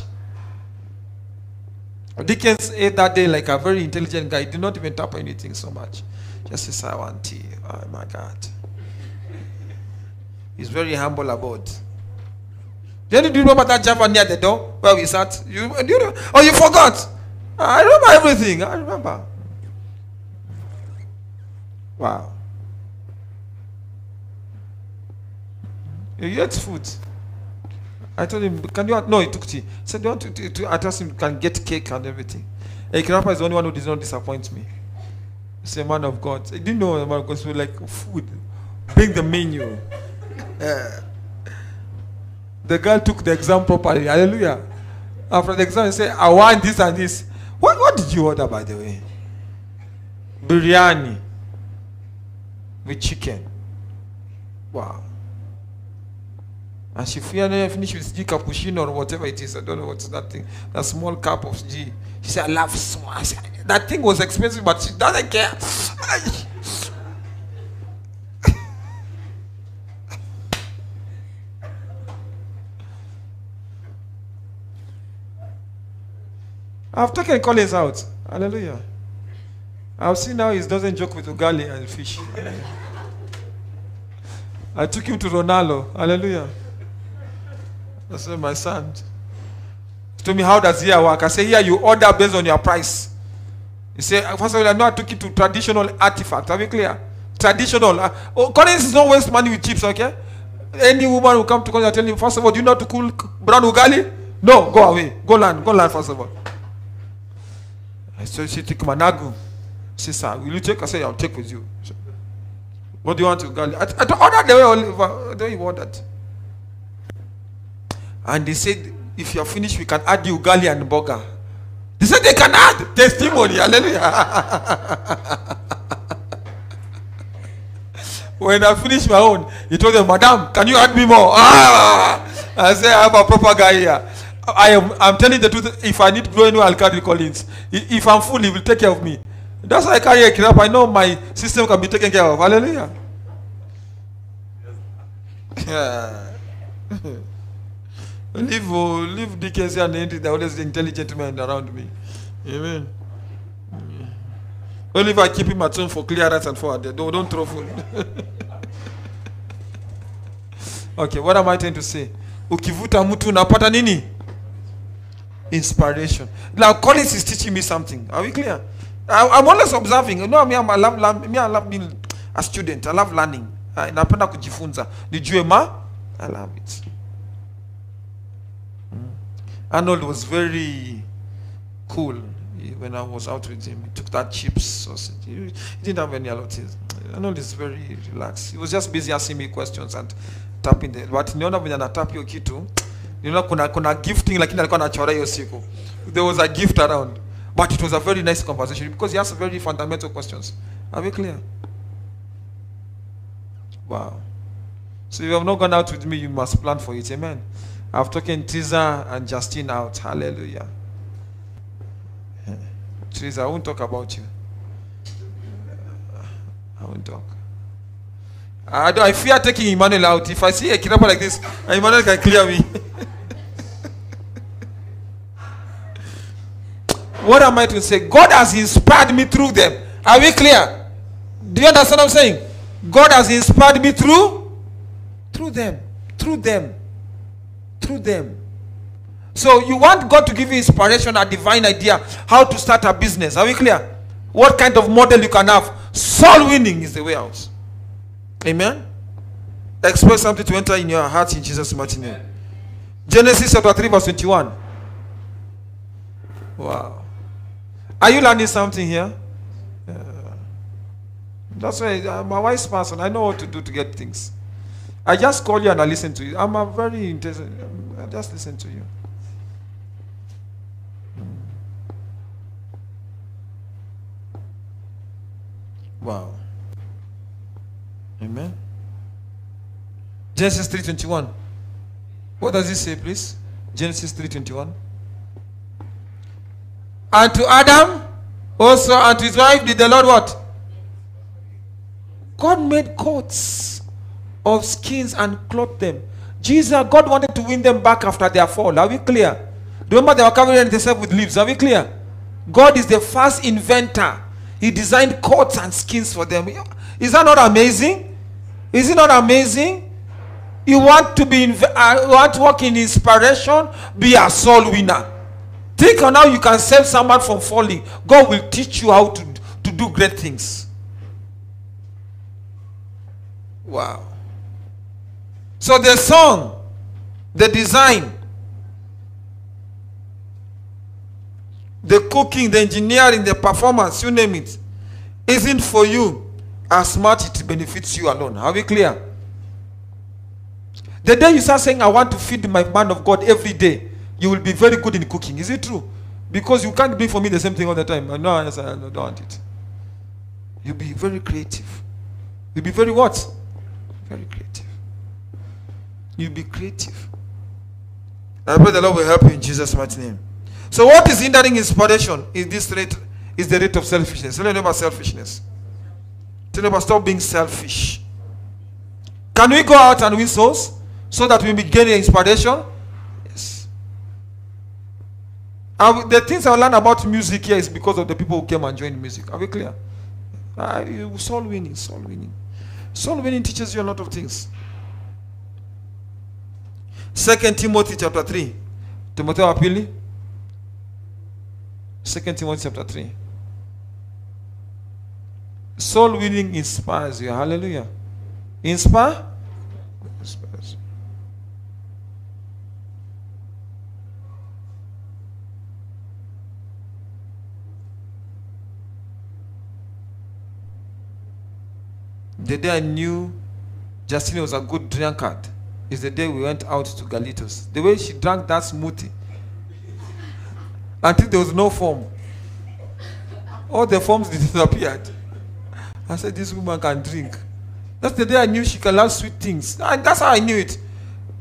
Dickens ate that day like a very intelligent guy. He did not even tap anything so much. Just says, I want tea. Oh my God. He's very humble about. Then do you remember that Java near the door where we sat? You, do you know? Oh, you forgot. I remember everything. I remember. Wow. He ate food. I told him, can you, no, he took tea. He said, you want to, to, to I him, can get cake and everything. Hey, Kirapa is the only one who does not disappoint me. He's a man of God. He didn't know a man of God. So like food. Bring the menu. Eh. the girl took the exam properly. Hallelujah. After the exam, he said, I want this and this. What, what did you order, by the way? Biryani with chicken. Wow. And she finally finished with G cappuccino or whatever it is. I don't know what's that thing. That small cup of G. She said, I love small. I said, that thing was expensive, but she doesn't care. I've taken Collins out. Hallelujah. I've seen now he doesn't joke with ugali and fish. I took him to Ronaldo. Hallelujah. I said, my son. He told me, how does here work? I said, here you order based on your price. He said, first of all, I know I took it to traditional artifact. Are we clear? Traditional. Uh, oh, Collins is not waste money with chips, okay? Any woman will come to Collins and tell him, first of all, do you know how to cook brown ugali? No, go away. Go learn. Go learn, first of all. I said, she took managu. She said, will you take? I said, I'll take with you. What do you want to ugali? I, I ordered the way Oliver, way you ordered. And they said, if you're finished, we can add you ugali and burger. They said they can add testimony. Hallelujah. when I finished my own, he told them, Madam, can you add me more? Ah! I said, I have a proper guy here. I am I'm telling the truth. If I need to go anywhere, I'll carry Collins. If I'm full, he will take care of me. That's why I carry a crap. I know my system can be taken care of. Hallelujah. Yeah. Leave, oh, leave Dickens and Henry, they're always intelligent men around me. Amen. Only if I keep him at home for clearance and for don't, don't throw food. okay, what am I trying to say? Ukivuta mtu unapata nini? Inspiration. Now Collins is teaching me something. Are we clear? I, I'm always observing. You know, me, I love, love, me, I love being a student. I love learning. I, napenda kujifunza. Nijue ma? I love it. Arnold was very cool when I was out with him. He took that chips sausage. He didn't have any allotties. Arnold is very relaxed. He was just busy asking me questions and tapping the but niona venye anatap hiyo kitu niona kuna kuna gifting lakini alikuwa anachora hiyo siku there was a gift around but it was a very nice conversation because he asked very fundamental questions are we clear wow so if you have not gone out with me you must plan for it amen I've taken Tiza and Justine out. Hallelujah. Teresa, I won't talk about you. I won't talk. I, I fear taking Emmanuel out. If I see a kidnapper like this, Emmanuel can clear me. what am I to say? God has inspired me through them. Are we clear? Do you understand what I'm saying? God has inspired me through through them. Through them through them. So you want God to give you inspiration, a divine idea how to start a business. Are we clear? What kind of model you can have? Soul winning is the way out. Amen. Expect something to enter in your heart in Jesus' mighty name. Genesis chapter 3, verse 21. Wow. Are you learning something here? Yeah. That's why I'm a wise person. I know what to do to get things. I just call you and I listen to you. I'm a very interested. Just listen to you. Hmm. Wow. Amen. Genesis 3:21. What does it say, please? Genesis 3:21. And to Adam, also and to his wife, did the Lord what? God made coats of skins and clothed them. Jesus, God wanted to win them back after their fall. Are we clear? Remember, they were covering themselves with leaves. Are we clear? God is the first inventor. He designed coats and skins for them. Is that not amazing? Is it not amazing? You want to be, uh, want to work in inspiration? Be a soul winner. Think on how you can save someone from falling. God will teach you how to, to do great things. Wow. So the song, the design, the cooking, the engineering, the performance, you name it. isn't for you as much it benefits you alone. Are we clear? The day you start saying, I want to feed my man of God every day, you will be very good in cooking. Is it true? Because you can't do for me the same thing all the time. No, I don't want it. You'll be very creative. You'll be very what? Very creative. You'll be creative. I pray the Lord will help you in Jesus' mighty name. So what is hindering inspiration is this rate is the rate of selfishness. Tell about selfishness. Tell about stop being selfish. Can we go out and win souls so that we may gain inspiration? Yes. And the things I learned about music here is because of the people who came and joined music. Are we clear? Uh, soul winning, soul winning. Soul winning teaches you a lot of things. Second Timothy chapter 3. Timothy Apili. Second Timothy chapter 3. Soul winning inspires you. Hallelujah. Inspire? Inspires. The day I knew Justine was a good drunkard is the day we went out to Galitos. The way she drank that smoothie until there was no foam. All the foams disappeared. I said, This woman can drink. That's the day I knew she can love sweet things. And that's how I knew it.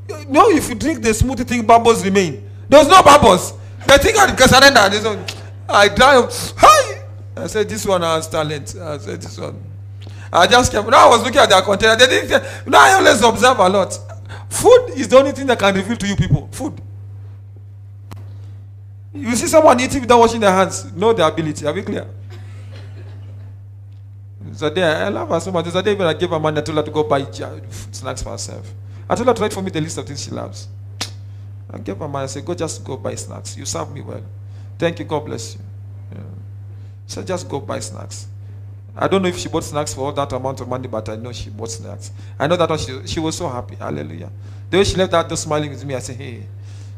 You know, if you drink the smoothie thing, bubbles remain. There was no bubbles. The thing I can surrender. I drank. Hi! I said, This one has talent. I said, This one. I just kept. Now I was looking at their container. They didn't. Now I always observe a lot. Food is the only thing that can reveal to you people. Food. You see someone eating without washing their hands, know their ability. Are we clear? There, I love her so much. Day when I gave her money, I told her to go buy snacks for herself. I told her to write for me the list of things she loves. I gave her money. I said, go just go buy snacks. You serve me well. Thank you. God bless you. Yeah. So just go buy snacks. I don't know if she bought snacks for all that amount of money, but I know she bought snacks. I know that she, she was so happy. Hallelujah. The way she left that door smiling with me, I said, hey,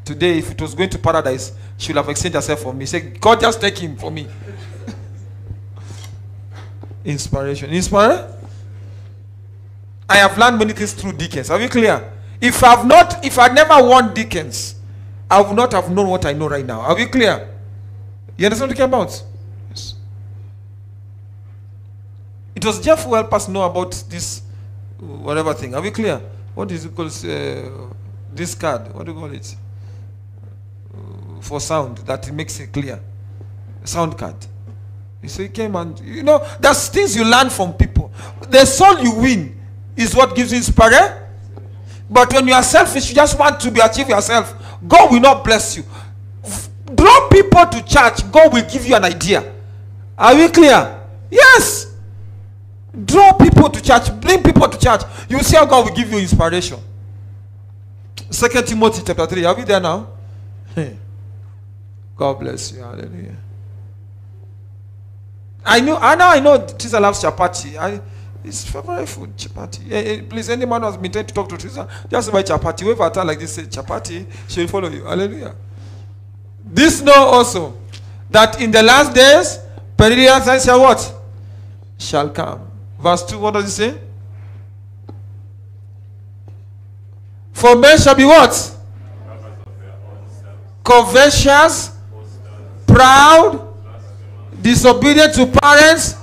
today if it was going to paradise, she would have exchanged herself for me. Say, God, just take him for me. Inspiration. Inspire? I have learned many things through Dickens. Are we clear? If I've not, if I never won Dickens, I would not have known what I know right now. Are we clear? You understand what I'm talking about? Yes. It was Jeff who helped us know about this whatever thing. Are we clear? What is it called? Uh, this card. What do you call it? Uh, for sound that makes it clear. Sound card. So he came and you know that's things you learn from people. The soul you win is what gives you inspiration. But when you are selfish, you just want to be achieve yourself. God will not bless you. Draw people to church. God will give you an idea. Are we clear? Yes. Draw people to church. Bring people to church. You see how God will give you inspiration. Second Timothy chapter 3. Are we there now? God bless you. Hallelujah. I know, I know, I know Teresa loves chapati. I, it's favorite food, chapati. Hey, please, any man who has been trying to talk to Teresa, just buy chapati. At her like this, say chapati, she will follow you. Hallelujah. This know also that in the last days, perilous times shall what? Shall come. Verse 2, what does it say? For men shall be what? Covetous, proud, disobedient to parents,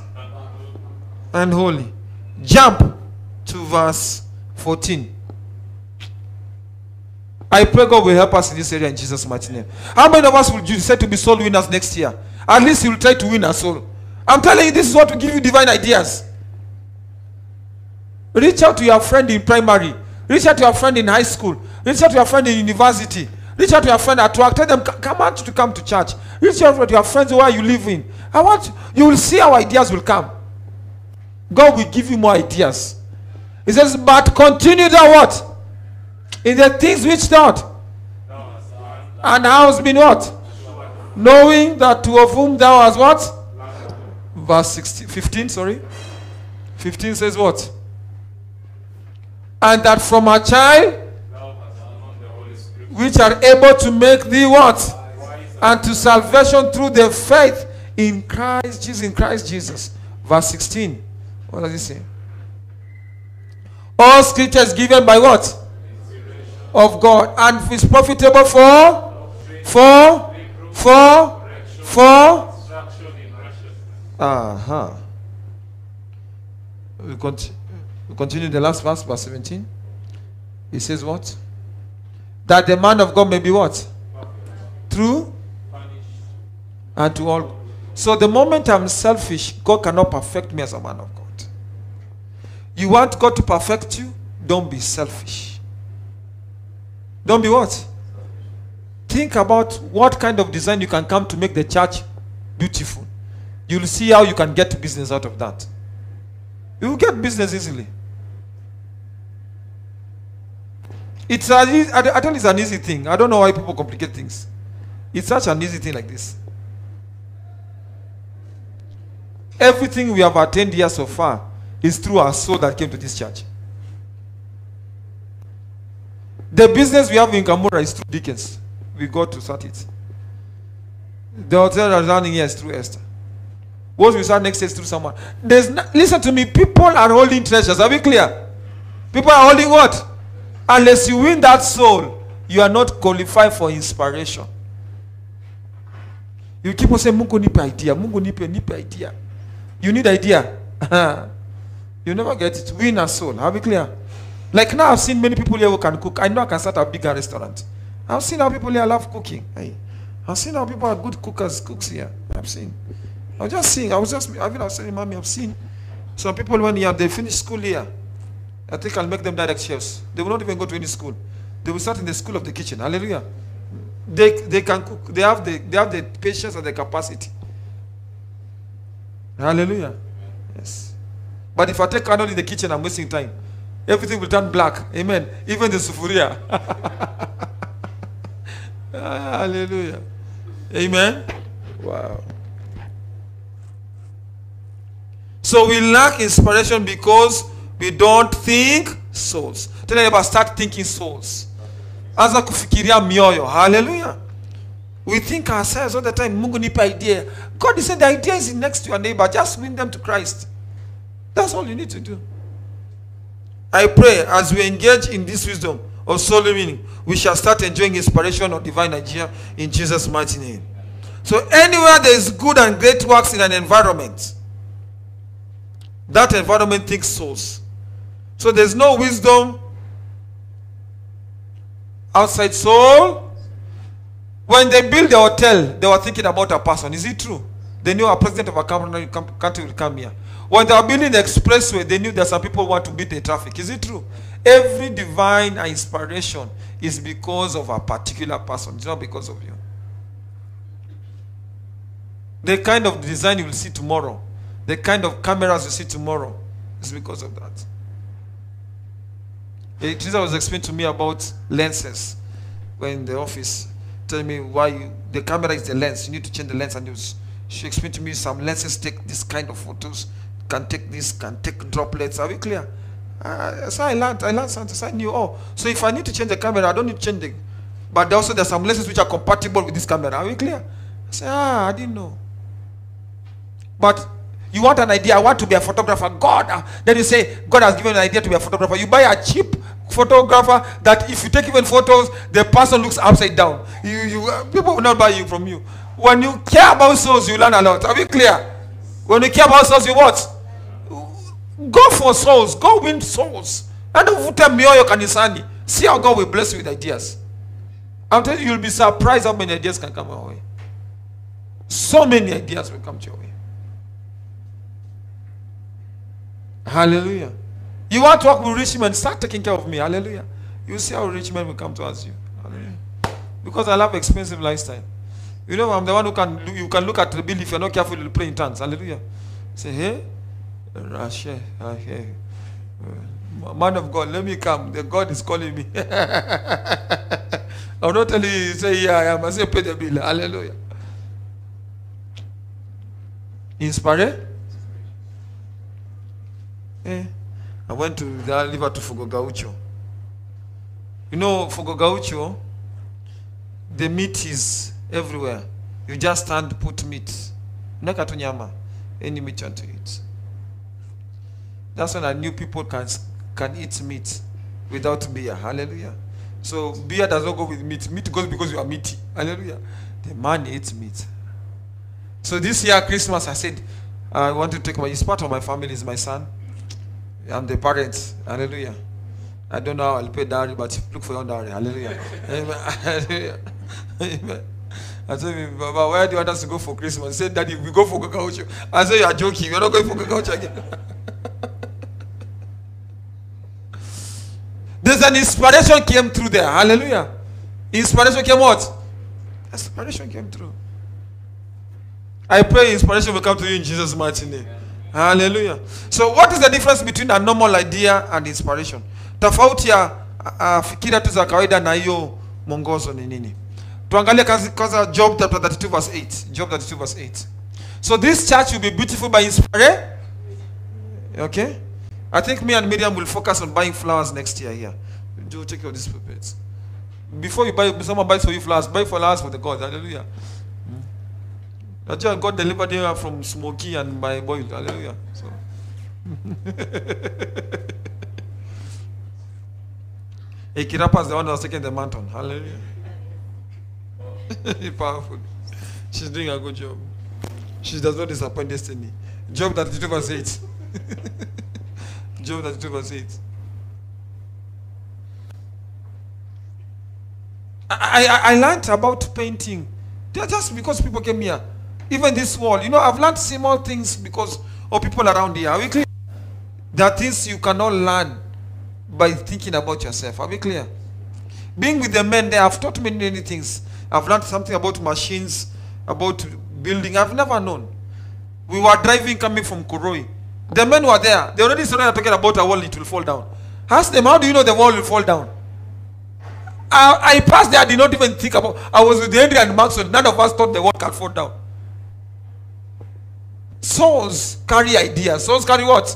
and holy. Jump to verse 14. I pray God will help us in this area in Jesus' mighty name. How many of us will you decide to be soul winners next year? At least you will try to win a soul. I'm telling you, this is what will give you divine ideas. Reach out to your friend in primary. Reach out to your friend in high school. Reach out to your friend in university. Reach out to your friend at work. Tell them, come out to come to church. Reach out to your friends where you live in. I want you will see how ideas will come. God will give you more ideas. He says, but continue the what? In the things which thought. And how has been what? Knowing that to of whom thou hast what? Verse 16, 15, sorry. 15 says what? And that from a child which are able to make thee what? And to salvation through the faith in Christ Jesus. In Christ Jesus. Verse 16. What does it say? All scripture is given by what? Of God. And is profitable for? For? For? For? Uh-huh. We, conti- we continue the last verse, verse 17. He says what? That the man of God may be what? True and to all. So the moment I'm selfish, God cannot perfect me as a man of God. You want God to perfect you? Don't be selfish. Don't be what? Think about what kind of design you can come to make the church beautiful. You'll see how you can get business out of that. You will get business easily. It's an easy, I think it's an easy thing. I don't know why people complicate things. It's such an easy thing like this. Everything we have attained here so far is through our soul that came to this church. The business we have in Kamura is through Dickens. We got to start it. The hotel that's running here is through Esther. What we start next is through someone. There's no, listen to me. People are holding treasures. Are we clear? People are holding what? Unless you win that soul, you are not qualified for inspiration. You keep on saying, Mungu nipe idea, Mungu nipe, nipe idea. You need idea. you never get it. Win a soul. Are we clear? Like now, I've seen many people here who can cook. I know I can start a bigger restaurant. I've seen how people here love cooking. Hey, I've seen how people are good cookers, cooks here. I've seen. I was just seeing. I was just. I mean, I was saying, mommy, I've seen some people when they finish school here. I think I'll make them direct chefs. They will not even go to any school. They will start in the school of the kitchen. Hallelujah. They, they can cook. They have the they have the patience and the capacity. Hallelujah. Yes. But if I take candle in the kitchen, I'm wasting time. Everything will turn black. Amen. Even the sufuria. Hallelujah. Amen. Wow. So we lack inspiration because we don't think souls. Tell them about start thinking souls. Anza kufikiria mioyo. Hallelujah. We think ourselves all the time. Mungu nipe idea. God is saying the idea is next to your neighbor. Just win them to Christ. That's all you need to do. I pray as we engage in this wisdom of soul winning, we shall start enjoying inspiration of divine idea in Jesus' mighty name. So anywhere there is good and great works in an environment, that environment thinks souls. So there's no wisdom outside soul. When they built the hotel, they were thinking about a person. Is it true? They knew a president of a country will come here. When they were building the expressway, they knew that some people want to beat the traffic. Is it true? Every divine inspiration is because of a particular person. It's not because of you. The kind of design you will see tomorrow, the kind of cameras you see tomorrow, is because of that. Eh, Teresa was explaining to me about lenses when in the office, telling me why you, the camera is the lens. You need to change the lens, and it was, she explained to me some lenses take this kind of photos, can take this, can take droplets. Are we clear? Uh, so I learned, I learned something. So I knew, oh, so if I need to change the camera, I don't need to change the. But also there's some lenses which are compatible with this camera. Are we clear? I said, ah, I didn't know. But you want an idea, I want to be a photographer. God, uh, then you say, God has given an idea to be a photographer. You buy a cheap photographer that if you take even photos, the person looks upside down. You, you, uh, people will not buy you from you. When you care about souls, you learn a lot. Are we clear? When you care about souls, you what? Go for souls. Go win souls. And uvute mioyo kanisani. See how God will bless you with ideas. I'm telling you, you'll be surprised how many ideas can come your way. So many ideas will come to your way. Hallelujah. You want to work with rich men, start taking care of me. Hallelujah. You see how rich men will come towards you. Hallelujah. Because I love expensive lifestyle. You know, I'm the one who can you can look at the bill if you're not careful, you'll play in tongues. Hallelujah. Say, hey, Rashe, hey, uh, man of God, let me come. The God is calling me. I'm not telling you, say, yeah, I am. I say, pay the bill. Hallelujah. Inspire? Eh. I went to the river to Fogo Gaucho. You know, Fogo Gaucho, the meat is everywhere. You just stand, put meat. Unaweka tu nyama. Any meat you want to eat. That's when I knew people can can eat meat without beer. Hallelujah. So beer does not go with meat. Meat goes because you are meaty. Hallelujah. The man eats meat. So this year Christmas, I said, I want to take my. It's part of my family. Is my son. I'm the parents. Hallelujah. I don't know how I'll pay dowry, but look for your dowry. Hallelujah. Amen. Hallelujah. Amen. I said, Baba, where do you want us to go for Christmas? He said, Daddy, we go for Kakaucho. I said, You are joking. You're not going for Kakaucho again. There's an inspiration came through there. Hallelujah. Inspiration came what? Inspiration came through. I pray inspiration will come to you in Jesus' mighty name. Hallelujah. So what is the difference between a normal idea and inspiration? Tofauti ya uh, fikira tu za kawaida na hiyo mwongozo ni nini? Tuangalie kwanza Job chapter 32 verse 8. Job 32 verse 8. So this church will be beautiful by inspiration. Okay? I think me and Miriam will focus on buying flowers next year here. Do take care of these puppets. Before you buy, someone buys for you flowers, buy flowers for the God. Hallelujah. Najua God delivered you from smoky and by boil. Hallelujah. So. hey, Kirapa is the one that was taking the mountain. Hallelujah. Powerful. She's doing a good job. She does not disappoint destiny. Job 32 verse 8. Job 32 verse 8. I, I, I learned about painting. Just because people came here. Even this wall. You know, I've learned small things because of people around here. Are we clear? There are things you cannot learn by thinking about yourself. Are we clear? Being with the men there, I've taught me many things. I've learned something about machines, about building. I've never known. We were driving coming from Kuroi. The men were there. They already started talking about a wall, it will fall down. Ask them, how do you know the wall will fall down? I, I passed there, I did not even think about I was with Henry and Maxwell. None of us thought the wall can fall down. Souls carry ideas. Souls carry what?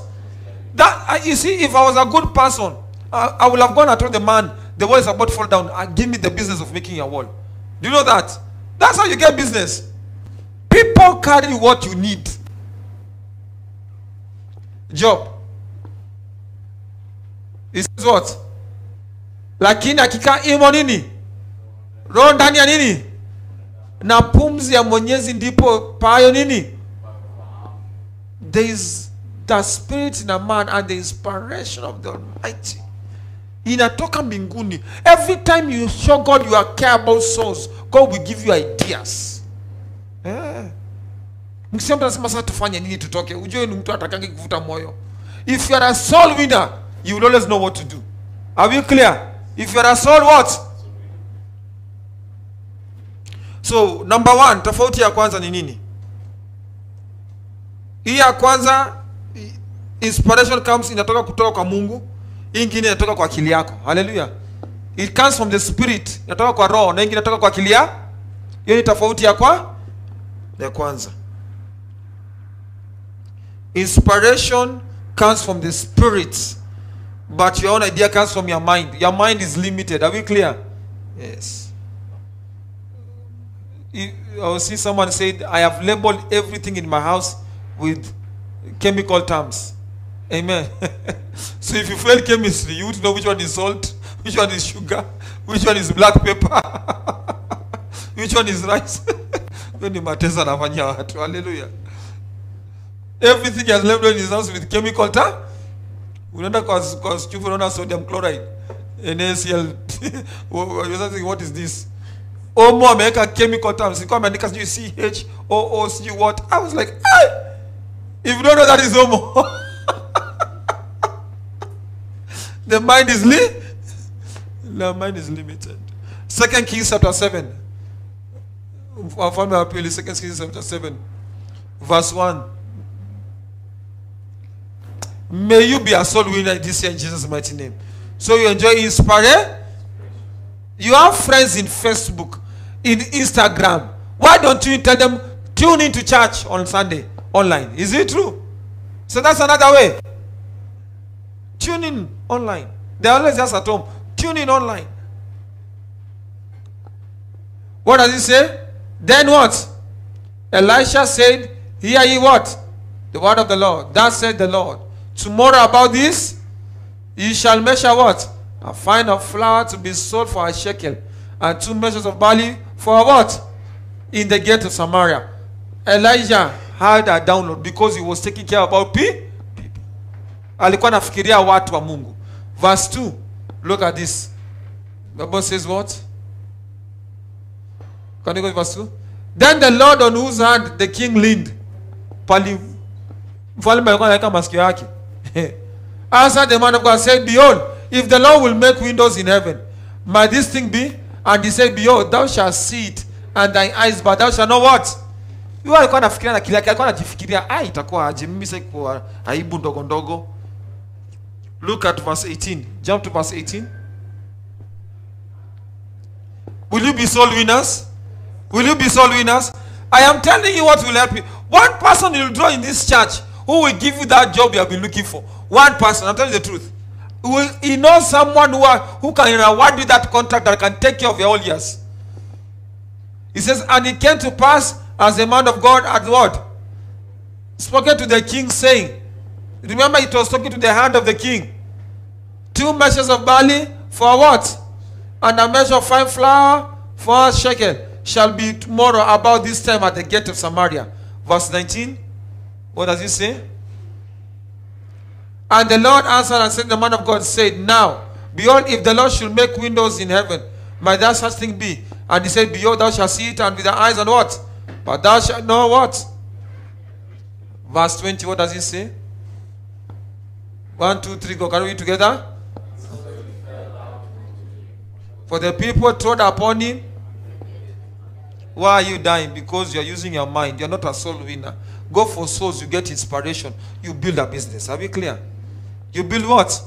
That uh, you see, if I was a good person, I, I would have gone and told the man the wall is about to fall down and give me the business of making a wall. Do you know that? That's how you get business. People carry what you need. Job. He says what? Lakini akikaa imo nini? Roho ndani ya nini? Na pumzi ya Mwenyezi ndipo payo nini? There is the spirit in a man and the inspiration of the Almighty. Inatoka mbinguni. Every time you show God you are care about souls, God will give you ideas. Yeah. Kuvuta moyo. If you are a soul winner, you will always know what to do. Are we clear? If you are a soul what? So, number one, tofauti ya kwanza ni nini? Hii ya kwanza inspiration comes inatoka kutoka kwa Mungu. Hii ingine inatoka kwa akili yako. Haleluya. It comes from the spirit. Inatoka kwa roho na ingine inatoka kwa akili ya. Hiyo ni tofauti ya kwa ya kwanza. Inspiration comes from the spirit, but your own idea comes from your mind. Your mind is limited. Are we clear? Yes. I see someone said, I have labeled everything in my house with chemical terms. Amen. so if you fail chemistry, you would know which one is salt, which one is sugar, which one is black pepper, which one is rice. Ni mateso anafanyia watu. Hallelujah. Everything has labeled in his house with chemical term. Unaenda kwa kwa chupa unaona sodium chloride, NaCl. What is this? Omo ameweka chemical terms. Ilikuwa ameandika sijui CH, OO, sijui what. I was like, hey! If you don't know that is Omo. the mind is li the mind is limited. Second Kings chapter 7. Mfalme wa pili, Second Kings chapter 7. Verse 1. May you be a soul winner this year in Jesus' mighty name. So you enjoy inspire. You have friends in Facebook, in Instagram. Why don't you tell them tune into church on Sunday online? Is it true? So that's another way. Tune in online. They're always just at home. Tune in online. What does it say? Then what? Elisha said, Hear ye what? The word of the Lord. That said the Lord. tomorrow about this ye shall measure what a fine of flour to be sold for a shekel and two measures of barley for what in the gate of samaria elijah had a download because he was taking care about pe- people. Alikuwa anafikiria watu wa mungu. Verse 2 look at this. The bible says what? Can you go to verse 2 then the lord on whose hand the king leaned pali mfalme alikuwa anaweka masikio yake. Answered the man of god said behold if the lord will make windows in heaven might this thing be? And he said behold thou shalt see it and thine eyes but thou shalt not what huyo alikuwa anafikiria na kile alikuwa anajifikiria ah itakuwa aje? Mimi sasa kwa aibu ndogo ndogo. Look at verse 18 jump to verse 18 will you be soul winners? Will you be soul winners? I am telling you what will help you. One person will draw in this church who will give you that job you have been looking for. One person i'm telling you the truth. Will he knows someone who are, who can award you that contract that can take care of your all years. He says and it came to pass as the man of god had what? Spoken to the king saying remember it was talking to the hand of the king. Two measures of barley for what? And a measure of fine flour for a shekel shall be tomorrow about this time at the gate of samaria. Verse 19 what does it say? And the lord answered and said the man of god said now behold if the lord should make windows in heaven might that such thing be? And he said behold thou shalt see it and with thy eyes and what but thou shalt know what? Verse 20 what does it say? One two three go. Can we read together? For the people trod upon him why are you dying? Because you're using your mind. You're not a soul winner. Go for souls you get inspiration. You build a business. Are we clear? You build what?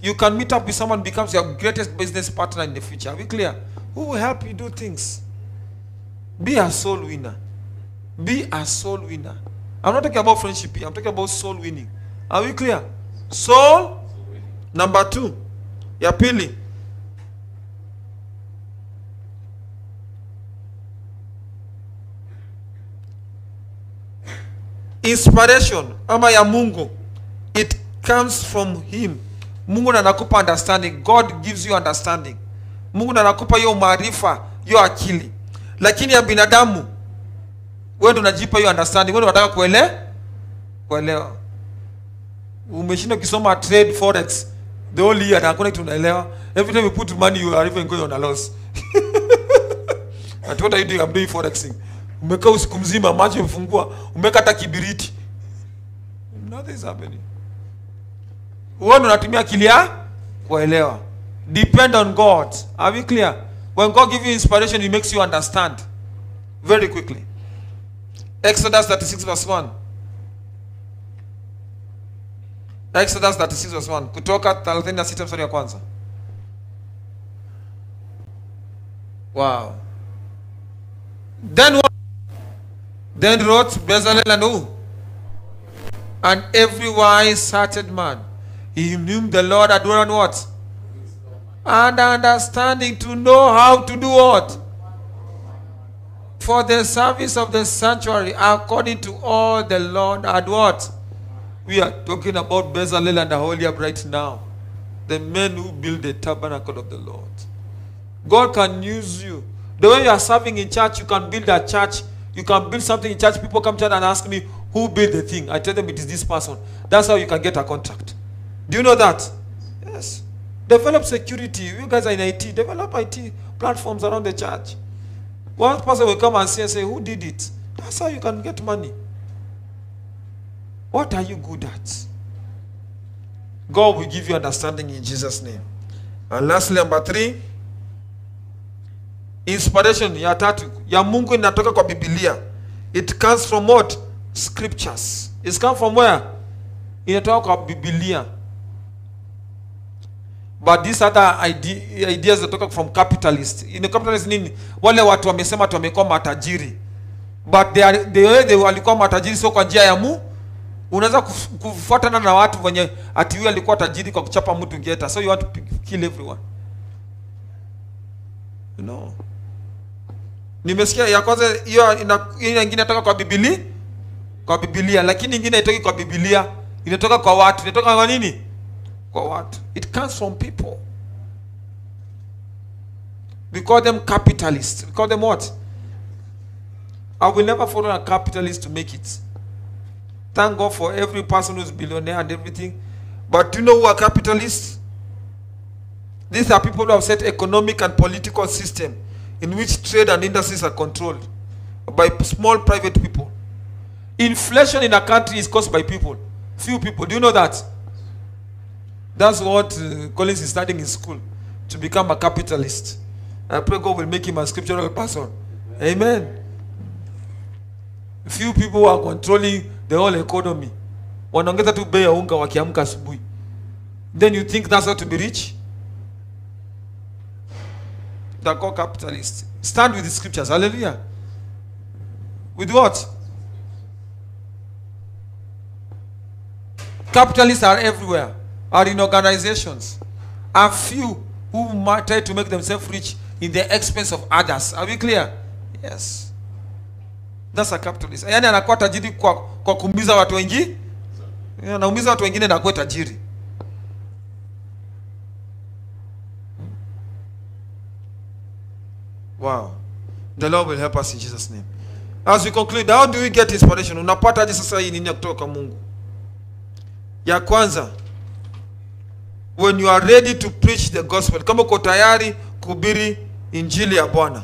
You can meet up with someone becomes your greatest business partner in the future. Are we clear? Who will help you do things? Be a soul winner be a soul winner. I'm not talking about friendship here. I'm talking about soul winning. Are we clear? Soul number two. Ya pili. Inspiration. Ama ya mungu. It comes from him. Mungu ndo anakupa understanding. God gives you understanding. Mungu ndo anakupa hiyo maarifa yo akili. Lakini ya binadamu wewe ndo unajipa hiyo understanding wewe unataka kuele kuelewa umeshinda ukisoma trade forex the whole year na hakuna kitu unaelewa every time you put money you are even going on a loss Ati what are you doing? I'm doing forexing. Umekaa usiku mzima macho umefungua, umeweka hata kibiriti. Nothing is happening. Wewe unatumia akili ya kuelewa. Depend on God. Are we clear? When God gives you inspiration, he makes you understand very quickly. Exodus 36 verse 1. Exodus 36 verse 1. Kutoka 36 mstari wa kwanza. Wow. Then what? Then wrote Bezalel and who? And every wise-hearted man, in whom the Lord had done what? And understanding to know how to do what? For the service of the sanctuary, according to all the Lord had what? We are talking about Bezalel and Aholiab right now. The men who build the tabernacle of the Lord. God can use you. The way you are serving in church, you can build a church. You can build something in church. People come to and ask me, who built the thing? I tell them it is this person. That's how you can get a contract. Do you know that? Yes. Develop security. You guys are in IT. Develop IT platforms around the church. One person will come and say, say, who did it? That's how you can get money. What are you good at? God will give you understanding in Jesus' name. And lastly, number three, inspiration mungu bibilia it comes from what scriptures it comes from where inatoka kwa bibilia but these other ide ideas zinatoka from capitalist in capitalist nini wale watu wamesema tu wamekuwa matajiri. But they are, the way they walikuwa matajiri sio kwa njia ya mu unaweza kuf- kufuatana na watu wenye ati huyu alikuwa tajiri kwa kuchapa mtu ngeta. So you want to kill everyone. No nimesikia ya kwanza hiyo ina- hiyo ingine inatoka kwa Biblia kwa Biblia lakini nyingine itoki kwa Biblia inatoka kwa watu. Inatoka kwa nini watu it comes from people. We call them capitalists. We call them what? I will never follow a capitalist to make it. Thank god for every person who's billionaire and everything. But do you know who are capitalists? These are people who have set economic and political system in which trade and industries are controlled by small private people. Inflation in a country is caused by people. Few people. Do you know that that's what uh, collins is studying in school to become a capitalist. I pray god will make him a scriptural person. Amen. Few people are controlling the whole economy. Then you think that's how to be rich? They're called capitalists. Stand with the scriptures. Hallelujah. With what? Capitalists are everywhere are in organizations. A few who might try to make themselves rich in the expense of others. Are we clear? Yes. That's a capitalist. Yani anakuwa tajiri kwa, kwa kuumiza watu wengi. Anaumiza watu wengine na kuwa tajiri. Wow. The lord will help us in jesus name. As we conclude how do we get inspiration? Unapata aje sasa hii nini kutoka kwa mungu? Ya kwanza when you are ready to preach the gospel kama uko tayari kuhubiri injili ya bwana.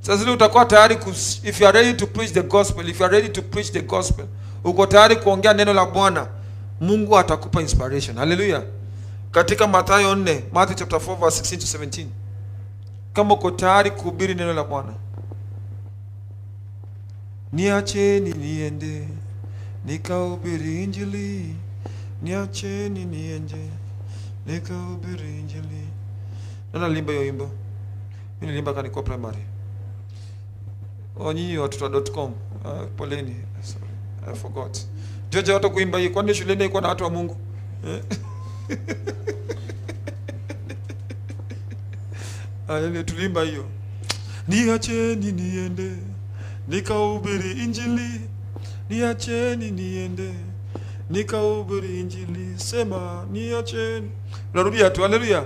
Sasa zile utakuwa tayari if you are ready to preach the gospel if you are ready to preach the gospel uko tayari kuongea neno la bwana mungu atakupa inspiration. Haleluya katika mathayo 4 matthew chapter 4 verse 16 to 17 kama uko tayari kuhubiri neno la bwana. Niacheni niende nikahubiri injili niacheni nienje, nikahubiri injili. Nana limba hiyo wimbo. Mi nilimba kanikuwa primary. Oh, nyinyi watoto.com uh, poleni. Sorry. I forgot. Joja watu kuimba hii. Kwani shuleni iko na watu wa mungu? Eh? Aya, tulimba hiyo. Niacheni niende. Nikahubiri injili niacheni niende nikahubiri injili sema niacheni. Narudia tu haleluya.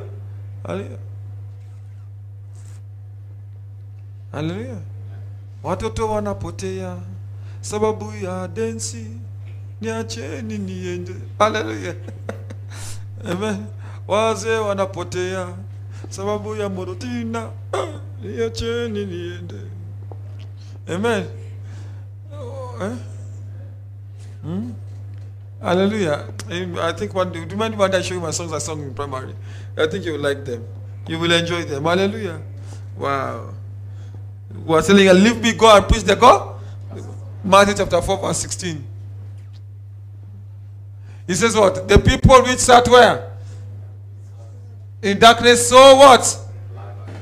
Haleluya. watoto wanapotea sababu ya densi. Niacheni niende. Haleluya. Amen. Wazee wanapotea sababu ya morotina. Niacheni niende. Amen. Oh, eh? Hmm? hallelujah. I think one day do you mind one i show you my songs i sung in primary? I think you will like them. You will enjoy them. Hallelujah. Wow. We are telling you leave me go and preach the god matthew chapter 4 verse 16 he says what? The people which sat where? In darkness saw what?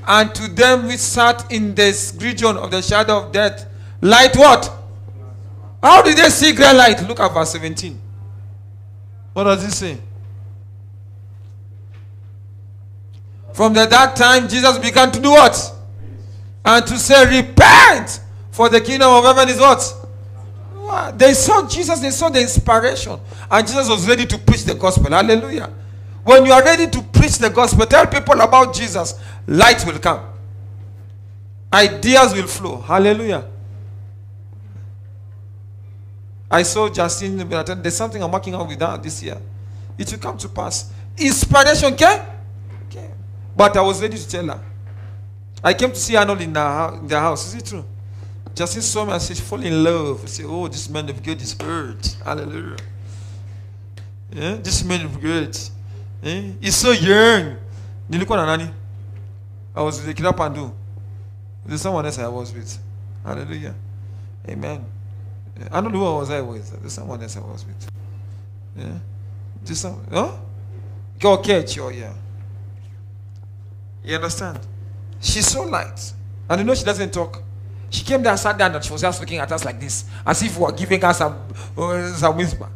And to them which sat in this region of the shadow of death light what how did they see great light? Look at verse 17 what does it say? From the, that time jesus began to do what? And to say repent for the kingdom of heaven is what? They saw jesus they saw the inspiration. And jesus was ready to preach the gospel. Hallelujah. When you are ready to preach the gospel tell people about jesus. Light will come. Ideas will flow. Hallelujah i saw justine there's something i'm working on with that this year it will come to pass inspiration came came but i was ready to tell her I came to see Arnold in, the, in their house. Is it true? Justin saw me and said, fall in love. Say, oh, this man of God is hurt. Hallelujah. Yeah, this man of God. Eh? He's so young. Nilikuwa na nani? I was with the Kira Pandu. There's someone else I was with. Hallelujah. Amen. Yeah, I don't know who I was I with. There's someone else I was with. Yeah. Just some, huh? Go catch your yeah. You understand? She's so light. And you know she doesn't talk. She came there, sat down, and she was just looking at us like this, as if we were giving her some, uh, some whisper.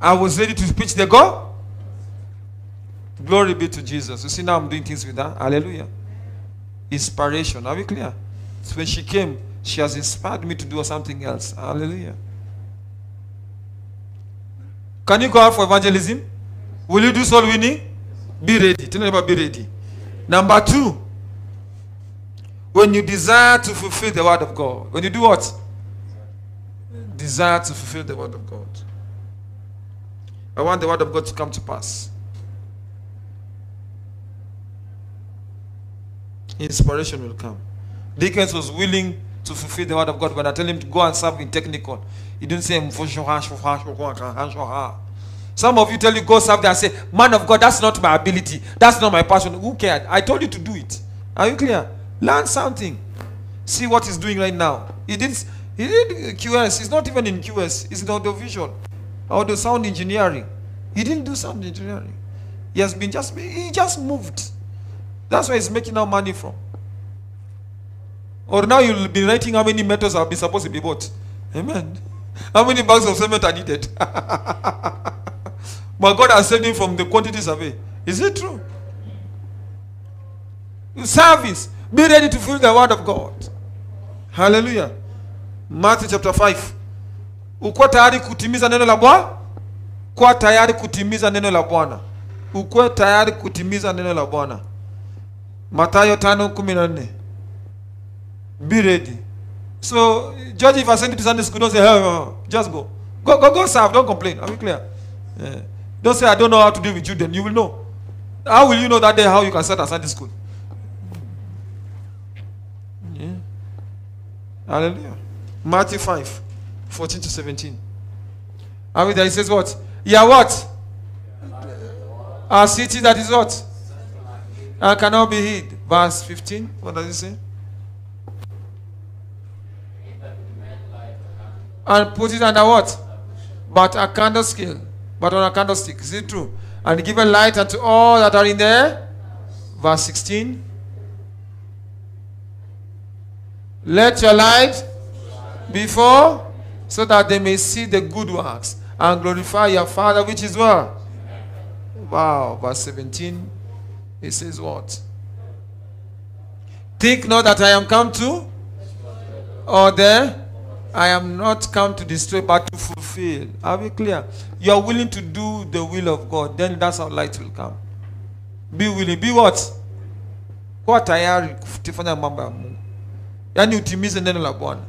I was ready to preach the God. Glory be to Jesus. You see, now I'm doing things with her. Hallelujah. Inspiration. Are we clear? So when she came, she has inspired me to do something else. Hallelujah. Can you go out for evangelism? Will you do soul winning? Be ready. Tell me be ready. Number two, when you desire to fulfill the word of God, when you do what? Desire to fulfill the word of God. I want the word of God to come to pass. Inspiration will come. Dickens was willing to fulfill the word of God when I tell him to go and serve in technical. He didn't say some of you tell you go serve there and say, Man of God, that's not my ability. That's not my passion. Who cared? I told you to do it. Are you clear? Learn something. See what he's doing right now. He did he did QS. He's not even in QS. He's in audiovisual. Audio sound engineering. He didn't do sound engineering. He has been just he just moved. That's where he's making our money from. Or now you'll be writing how many metals have been supposed to be bought. Amen. How many bags of cement are needed? but God has saved him from the quantity survey. Is it true? Service. Be ready to fulfill the word of God. Hallelujah. Matthew chapter 5. Uko tayari kutimiza neno la Bwana? Kuwa tayari kutimiza neno la Bwana. Ukuwe tayari kutimiza neno la Bwana. Mathayo 5:14. Be ready. So, George, if I send you to Sunday school, don't say, hey, oh, just go. Go, go, go serve. Don't complain. Are we clear? Yeah. Don't say, I don't know how to deal with you. Then you will know. How will you know that day how you can start at Sunday school? Yeah. Hallelujah. Matthew 5, 14 to 17. Are we there? He says what? Yeah, what? A city that is what? Uh, and cannot be hid. Verse 15. What does it say? and put it under what? But a candlestick. But on a candlestick. Is it true? And give a light unto all that are in there. Verse 16. Let your light before so that they may see the good works and glorify your Father which is what? Wow. Verse 17. It says what? Think not that I am come to or there I am not come to destroy, but to fulfill. Are we clear? You are willing to do the will of God, then that's how light will come. Be willing. Be what? Kuwa tayari kufanya mambo ya Mungu, yaani utimize neno la Bwana.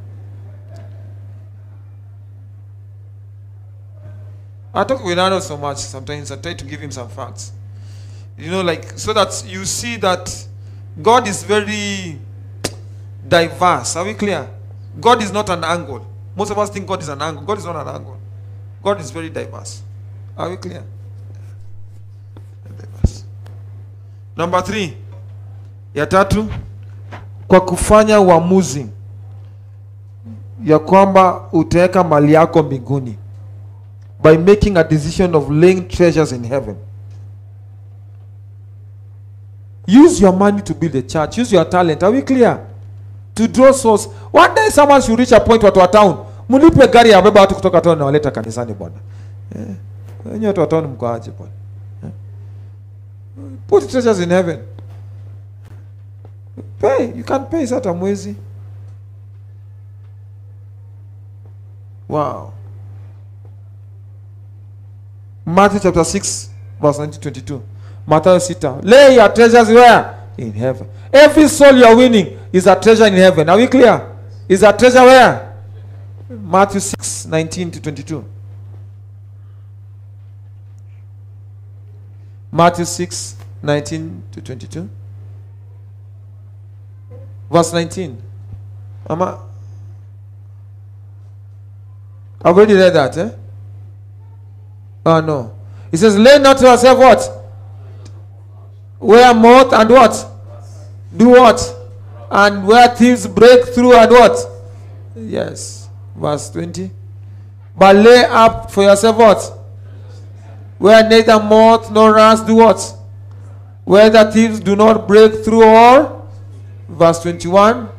I talk with Arnold so much sometimes. I try to give him some facts. You know, like so that you see that God is very diverse. Are we clear? God is not an angle. Most of us think God is an angle. God is not an angle. God is very diverse. Are we clear? Diverse. Number three. Ya tatu, kwa kufanya uamuzi ya kwamba utaweka mali yako mbinguni by making a decision of laying treasures in heaven. Use your money to build a church. Use your talent. Are we clear? to draw souls. One day someone should reach a point watu wa town mlipe gari ya beba watu kutoka town na waleta kanisani bwana. Eh. Wenyewe watu wa town mko aje bwana. Eh. Put treasures in heaven. Pay, you can pay hata mwezi. Wow. Matthew chapter 6 verse 19 22. Matthew 6. Lay your treasures where? In heaven. Every soul you are winning is a treasure in heaven. Are we clear? Is a treasure where? Matthew 6 19 to 22. Matthew 6 19 to 22. Verse 19. Mama. I've already read that, eh? Oh no. It says, lay not to yourself what? Where moth and what? Do what? And where thieves break through and what? Yes. Verse 20. But lay up for yourself what? Where neither moth nor rust do what? Where the thieves do not break through or? Verse 21.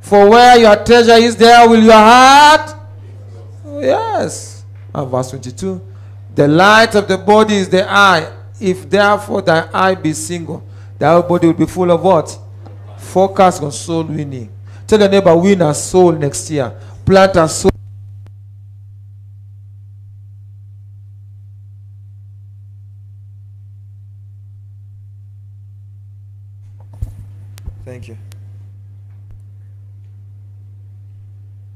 For where your treasure is, there will your heart. Yes. And verse 22. The light of the body is the eye. If therefore thy eye be single, thy body will be full of what? Focus on soul winning. Tell your neighbor, win a soul next year. Plant a soul. Thank you.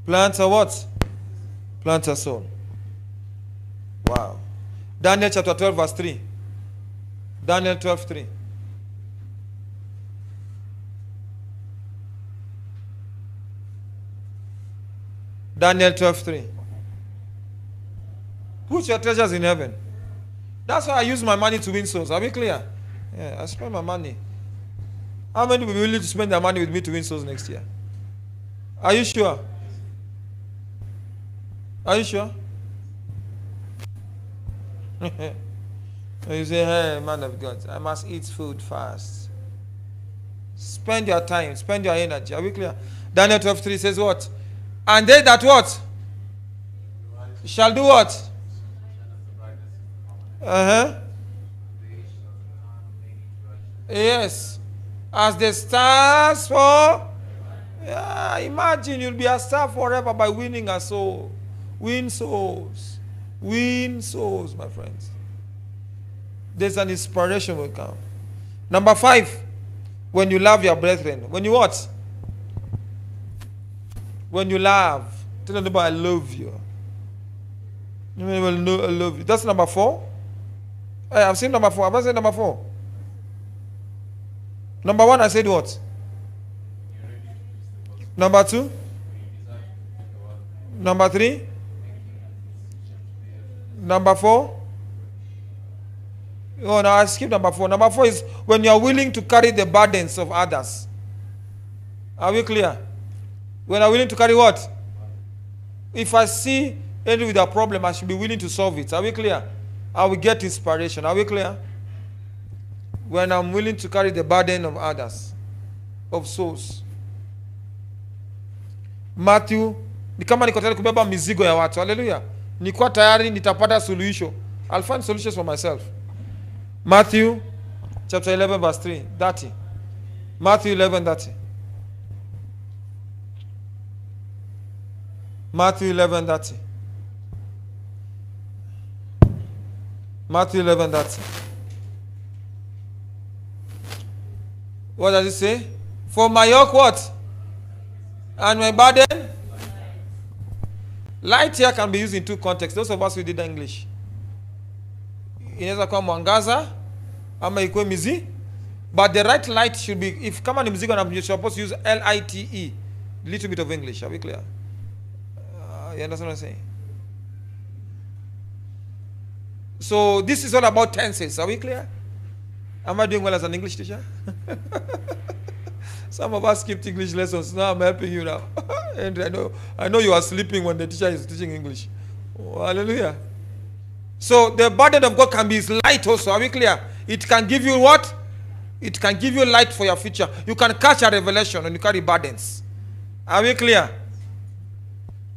Plant a what? Plant a soul. Wow. Daniel chapter 12, verse 3. Daniel 12, 3. Daniel 12, 3. Put your treasures in heaven. That's why I use my money to win souls. Are we clear? Yeah, I spend my money. How many will be willing to spend their money with me to win souls next year? Are you sure? Are you sure? you say, hey, man of God, I must eat food fast. Spend your time, spend your energy. Are we clear? Daniel 12 3 says what? And they that what? Shall do what? Uh huh. Yes. As the stars for. Yeah, imagine you'll be a star forever by winning a soul. Win souls. Win souls, my friends. There's an inspiration will come. Number five, when you love your brethren. When you what? When you love. Tell them I love you. You well know I love you. That's number four. Hey, I've seen number four. Have I said number four? Number one, I said what? Number two? Number three? Number four? Oh, no, I skipped number four. Number four is when you are willing to carry the burdens of others. Are we clear? When I'm willing to carry what? If I see any with a problem, I should be willing to solve it. Are we clear? I will get inspiration. Are we clear? When I'm willing to carry the burden of others, of souls. Matthew, ni kama niko tayari kubeba mizigo ya watu. Hallelujah. Nikuwa tayari nitapata suluhisho. I'll find solutions for myself. Matthew chapter 11 verse 3, 30. Matthew 11 30. Matthew 11 30. Matthew 11 30. What does it say? For my yoke what? And my burden? Light here can be used in two contexts. Those of us who did English. Inaweza kuwa mwangaza ama ikuwe mizi. But the right light should be if kama ni mzigo na you're supposed to use L I T E. Little bit of English. Are we clear? Uh, you understand what I'm saying? So this is all about tenses. Are we clear? Am I doing well as an English teacher? Some of us skipped English lessons. Now I'm helping you now. and I know I know you are sleeping when the teacher is teaching English. Oh, hallelujah. So the burden of God can be his light also. Are we clear? It can give you what? It can give you light for your future. You can catch a revelation when you carry burdens. Are we clear?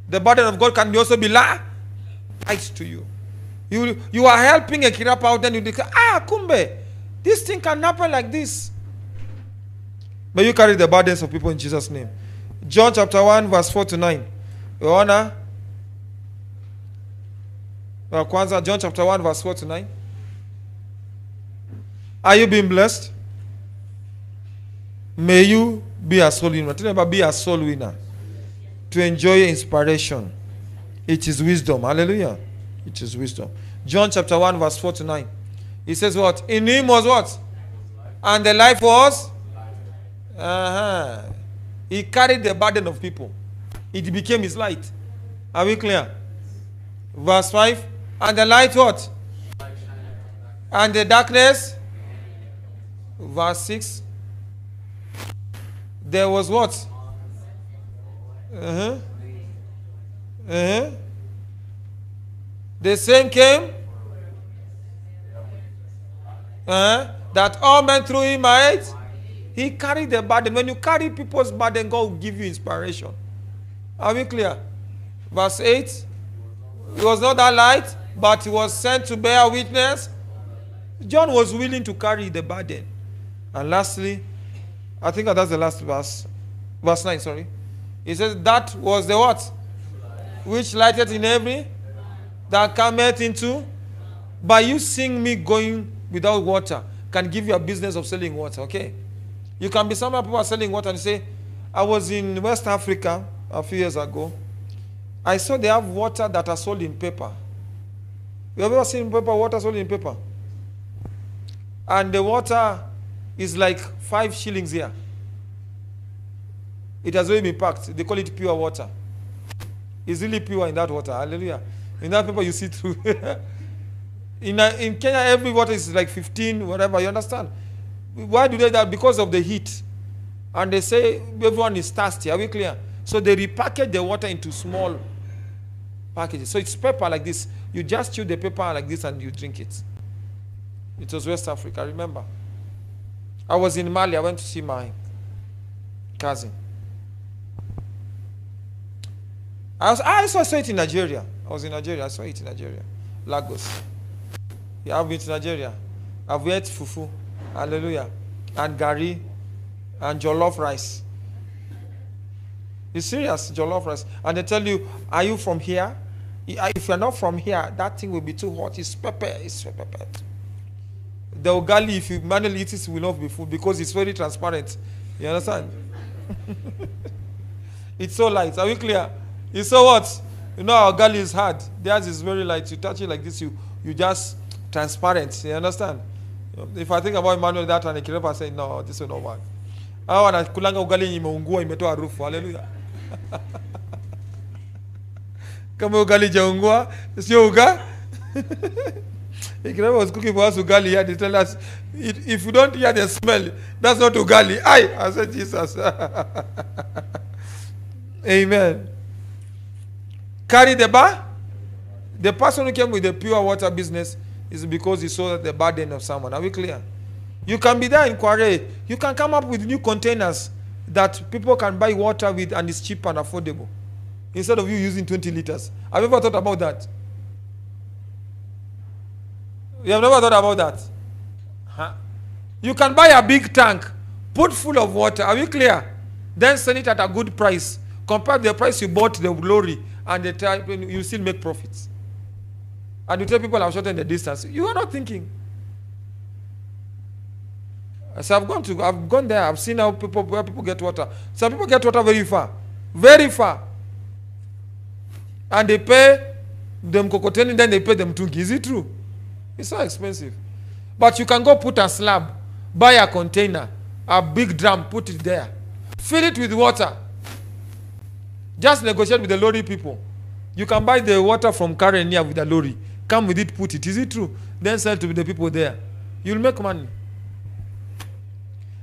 The burden of God can also be light to you. You you are helping a kirapa out, then you declare, ah, kumbe, this thing can happen like this. May you carry the burdens of people in Jesus' name. John chapter 1, verse 4 to 9. Your Honor. Well, Kwanzaa, John chapter 1, verse 4 to 9. Are you being blessed? May you be a soul winner. Tell about be a soul winner. To enjoy inspiration. It is wisdom. Hallelujah. It is wisdom. John chapter 1, verse 4 to 9. He says what? In him was what? And the life was? Uh-huh. He carried the burden of people. It became his light. Are we clear? Verse 5. And the light what? And the darkness? Verse 6. There was what? Uh-huh. Uh-huh. The same came. Uh-huh. that all men through him might. He carried the burden. When you carry people's burden, God will give you inspiration. Are we clear? Verse 8. It was not that light, but he was sent to bear witness. John was willing to carry the burden. And lastly, I think that's the last verse. Verse 9, sorry. He says, That was the what? Which lighted in every that cometh into. By you seeing me going without water, can give you a business of selling water, okay? You can be some people are selling water and say, I was in West Africa a few years ago. I saw they have water that are sold in paper. You have ever seen paper water sold in paper? And the water is like five shillings here. It has already been packed. They call it pure water. It's really pure in that water. Hallelujah. In that paper, you see through. in, uh, in Kenya, every water is like 15, whatever. You understand? Why do they that? Because of the heat. And they say everyone is thirsty. Are we clear? So they repackage the water into small packages. So it's paper like this. You just chew the paper like this and you drink it. It was West Africa, remember. I was in Mali. I went to see my cousin. I, was, I saw, saw it in Nigeria. I was in Nigeria. I saw it in Nigeria. Lagos. Yeah, I've been to Nigeria. I've ate fufu. Hallelujah. And gari. And jollof rice. It's serious, jollof rice. And they tell you, are you from here? If you're not from here, that thing will be too hot. It's pepper. It's pepper. The ugali, if you manually eat it, will not be food because it's very transparent. You understand? it's so light. Are we clear? It's so what? You know, our ugali is hard. Theirs is very light. You touch it like this, you you just transparent. You understand? If I think about Emmanuel that and Kirepa say, no, this will not work. Hawa wanakulanga ugali imeungua imetoa harufu. Haleluya. Kama ugali jaungua, sio uga. Ikirema was cooking for us ugali here, they tell us, if you don't hear the smell, that's not ugali. I, I said, Jesus. Amen. Carry the bar. The person who came with the pure water business is because he saw the burden of someone. Are we clear? You can be there in Kware. You can come up with new containers that people can buy water with and it's cheap and affordable. Instead of you using 20 liters. Have you ever thought about that? You have never thought about that? Huh? You can buy a big tank, put full of water. Are we clear? Then sell it at a good price. Compare the price you bought the glory and the time you still make profits. And you tell people I've shortened the distance. You are not thinking. So I've gone to I've gone there, I've seen how people where people get water. Some people get water very far. Very far. And they pay them kokoteni, then they pay them tungi. Is it true? It's so expensive. But you can go put a slab, buy a container, a big drum, put it there. Fill it with water. Just negotiate with the lorry people. You can buy the water from Karen here with the lorry. Come with it, put it. Is it true? Then sell to the people there. You'll make money.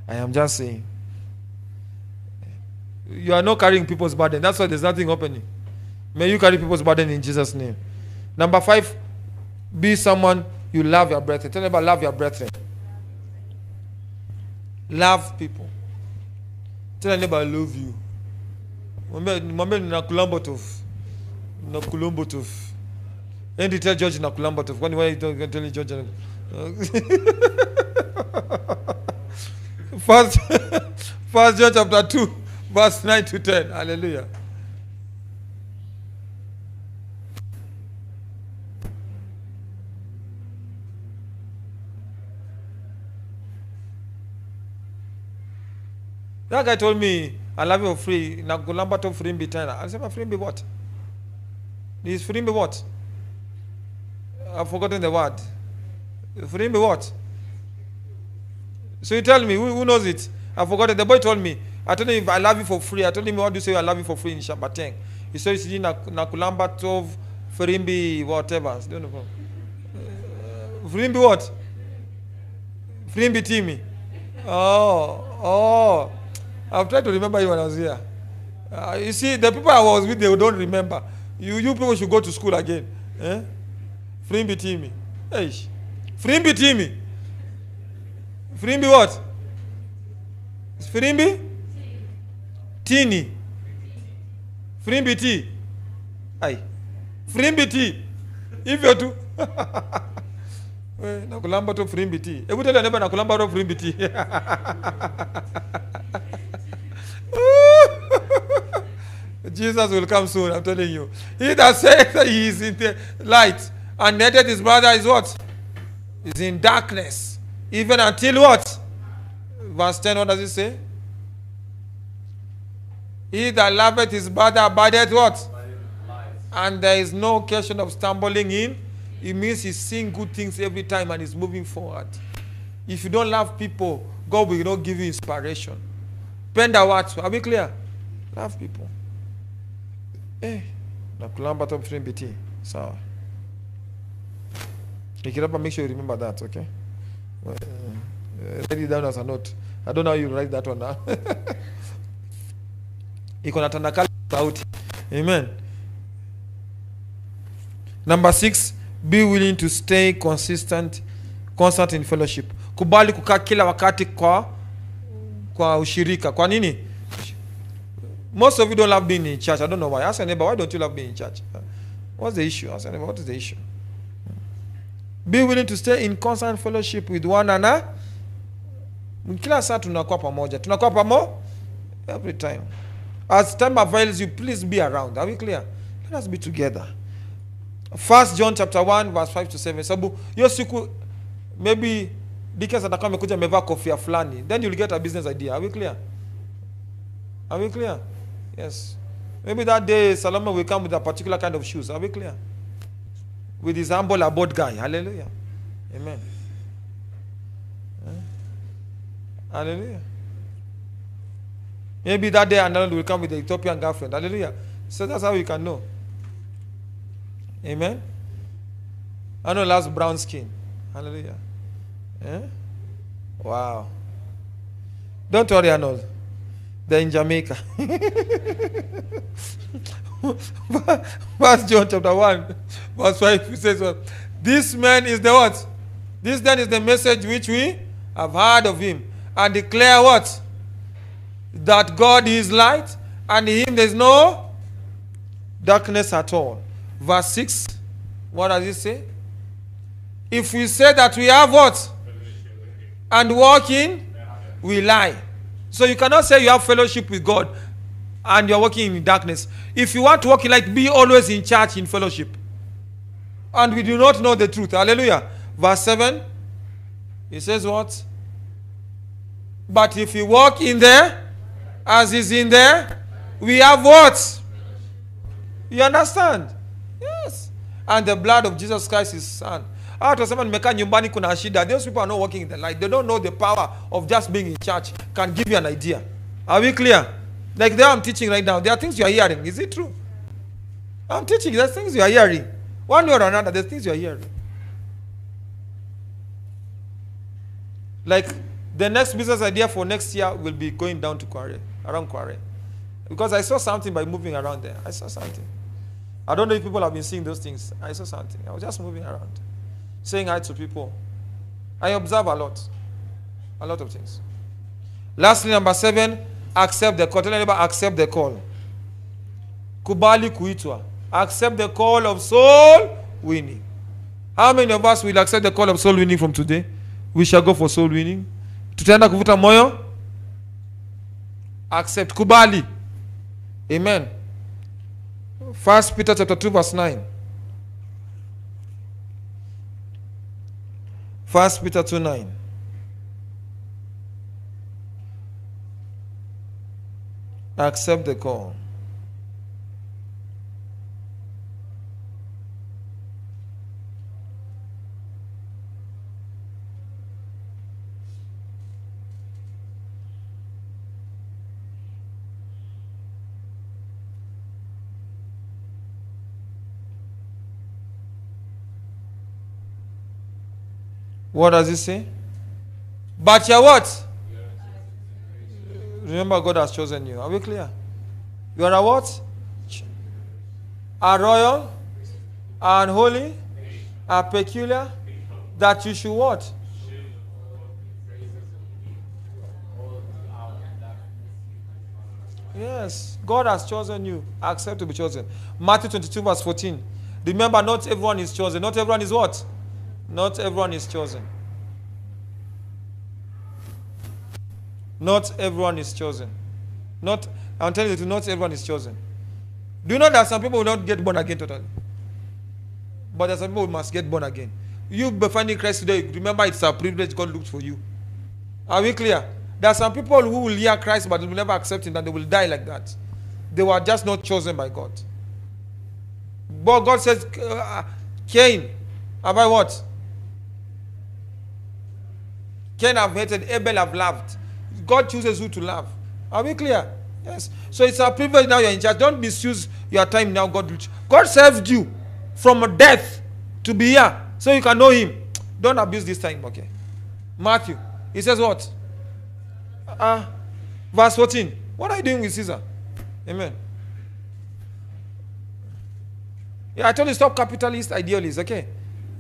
I am just saying. You are not carrying people's burden. That's why there's nothing happening. May you carry people's burden in Jesus' name. Number five, be someone you love your brethren. Tell about love your brethren. Love people. Tell them about love you. Mwambie ninakulambotov. Ninakulambotov. Endi tell George ninakulambotov. Kwani why you don't tell George? First, First John chapter 2, verse 9 to 10. Hallelujah. That guy told me, I love you for free. Na kulamba to frimbi tena. I said, frimbi what? Is frimbi what? I've forgotten the word. Frimbi what? So you tell me, who, who knows it? I forgot. The boy told me. I told him, if I love you for free. I told him, what do you say I love you for free in Shabateng? He said, it's na, na kulamba tov, frimbi, whatever. I don't know. Uh, frimbi what? Frimbi Timi. Oh, oh. I've tried to remember you when I was here. Uh, you see, the people I was with, they don't remember. You, you people should go to school again. Eh? Frimbi Timi. Hey. Frimbi Timi. Frimbi what? Frimbi? Tini. Frimbi T. Ai. Frimbi T. Hivyo tu. nakulamba tu frimbi T. Hebu tell your neighbor nakulamba tu frimbi T. Jesus will come soon, I'm telling you. He that says that he is in the light and hated his brother is what? Is in darkness. Even until what? Verse 10, what does it say? He that loveth his brother abideth what? And there is no occasion of stumbling in. It means he's seeing good things every time and he's moving forward. If you don't love people, God will not give you inspiration. Penda watu. Are we clear? Love people. Eh, nakulamba top 3 BT. Sawa. Make sure you remember that, okay? Uh, write it down as a note. I don't know how you write that one. Iko na tanakali sauti. Amen. Number six, be willing to stay consistent, constant in fellowship. Kubali kukaa kila wakati kwa kwa ushirika. Kwa nini? Most of you don't love being in church. I don't know why. Ask your neighbor, why don't you love being in church? What's the issue? Ask your neighbor, what is the issue? Be willing to stay in constant fellowship with one another. Every time. As time avails you, please be around. Are we clear? Let us be together. First John chapter 1 verse 5 to 7. Sababu hiyo siku maybe Dickens atakuwa amekuja amevaa kofia fulani. Then you'll get a business idea. Are we clear? Are we clear? Yes. Maybe that day Salome will come with a particular kind of shoes. Are we clear? With his humble abode guy. Hallelujah. Amen. Hallelujah. Maybe that day another will come with the Ethiopian girlfriend. Hallelujah. So that's how you can know. Amen. I know last brown skin. Hallelujah. Eh? Wow. Don't worry, Arnold. They're in Jamaica. Verse John chapter 1, verse 5 it says, what? This man is the what? This then is the message which we have heard of him and declare what? That God is light and in him there is no darkness at all. Verse 6, what does it say? If we say that we have what? And walk in, we lie. So you cannot say you have fellowship with God and you're walking in darkness. If you want to walk in light, be always in church in fellowship. And we do not know the truth. Hallelujah. Verse 7. It says what? But if you walk in there, as is in there, we have what? You understand? Yes. And the blood of Jesus Christ, his son. Ah, tunasema nimekaa nyumbani kuna shida. Those people are not working in the light. They don't know the power of just being in church. Can give you an idea. Are we clear? Like there I'm teaching right now. There are things you are hearing. Is it true? I'm teaching. There's things you are hearing. One way or another, there's things you are hearing. Like the next business idea for next year will be going down to Kware, around Kware. Because I saw something by moving around there. I saw something. I don't know if people have been seeing those things. I saw something. I was just moving around, saying hi to people. I observe a lot. A lot of things. Lastly, number seven, accept the call. Tell anybody, accept the call. Kubali kuitwa. Accept the call of soul winning. How many of us will accept the call of soul winning from today? We shall go for soul winning. Tutaenda kuvuta moyo? Accept. Kubali. Amen. First Peter chapter 2 verse 9. First Peter 2 9. Accept the call. What does it say? But you're what? Remember, God has chosen you. Are we clear? You are a what? A royal, an holy, a peculiar, that you should what? Yes, God has chosen you. Accept to be chosen. Matthew 22, verse 14. Remember, not everyone is chosen. Not everyone is what? Not everyone is chosen. Not everyone is chosen. Not, I'm telling you, not everyone is chosen. Do you know that some people will not get born again totally? But there's some people who must get born again. You be finding Christ today, remember it's a privilege God looks for you. Are we clear? There are some people who will hear Christ but will never accept him and they will die like that. They were just not chosen by God. But God says, uh, Cain, have I what? Cain have hated, Abel have loved. God chooses who to love. Are we clear? Yes. So it's a privilege now you're in charge. Don't misuse your time now. God, God saved you from death to be here so you can know Him. Don't abuse this time, okay? Matthew, he says what? Uh, verse 14. What are you doing with Caesar? Amen. Yeah, I told you stop capitalist idealists, okay?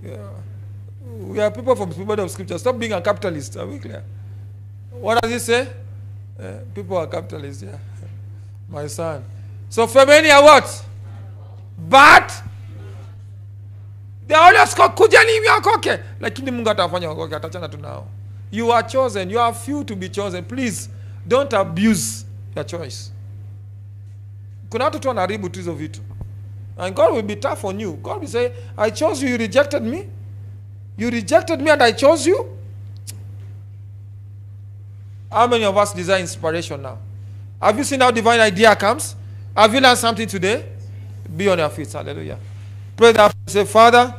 Yeah. We are people from the people of scripture. Stop being a capitalist. Are we clear? What does he say? Uh, people are capitalists, yeah. My son. So Femeni are what? But they always call kujani wakoke. Lakini Mungu atafanya wakoke, atachana tu nao. You are chosen. You are few to be chosen. Please don't abuse your choice. Kuna watu tu wanaharibu. And God will be tough on you. God will say, I chose you, you rejected me. You rejected me and I chose you. How many of us desire inspiration now? Have you seen how divine idea comes? Have you learned something today? Be on your feet. Hallelujah. Pray that. Say, Father,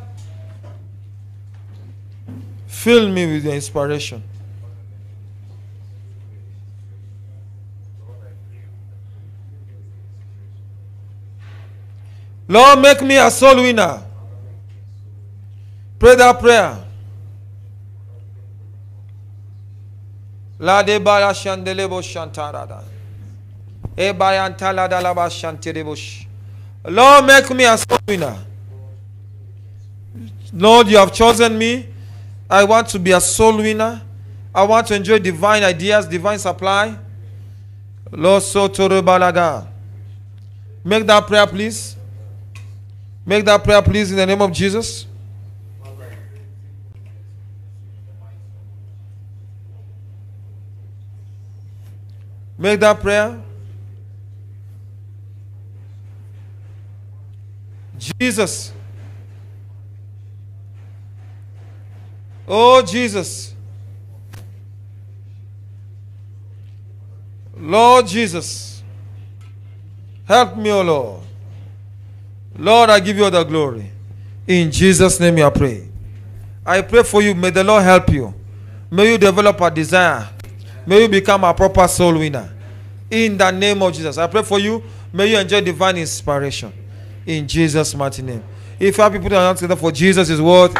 fill me with your inspiration. Lord, make me a soul winner. Pray that prayer. La de bala shandelebo shantarada. E bayantala dalaba shanterebosh. Lord, make me a soul winner. Lord, you have chosen me. I want to be a soul winner. I want to enjoy divine ideas, divine supply. Lord, so balaga. Make that prayer, please. Make that prayer, please, in the name of Jesus. Make that prayer. Jesus. Oh, Jesus. Lord Jesus. Help me, O Lord. Lord, I give you all the glory. In Jesus' name I pray. I pray for you. May the Lord help you. May you develop a desire. May you become a proper soul winner. In the name of Jesus. I pray for you. May you enjoy divine inspiration. In Jesus' mighty name. If have people are not together for Jesus' word,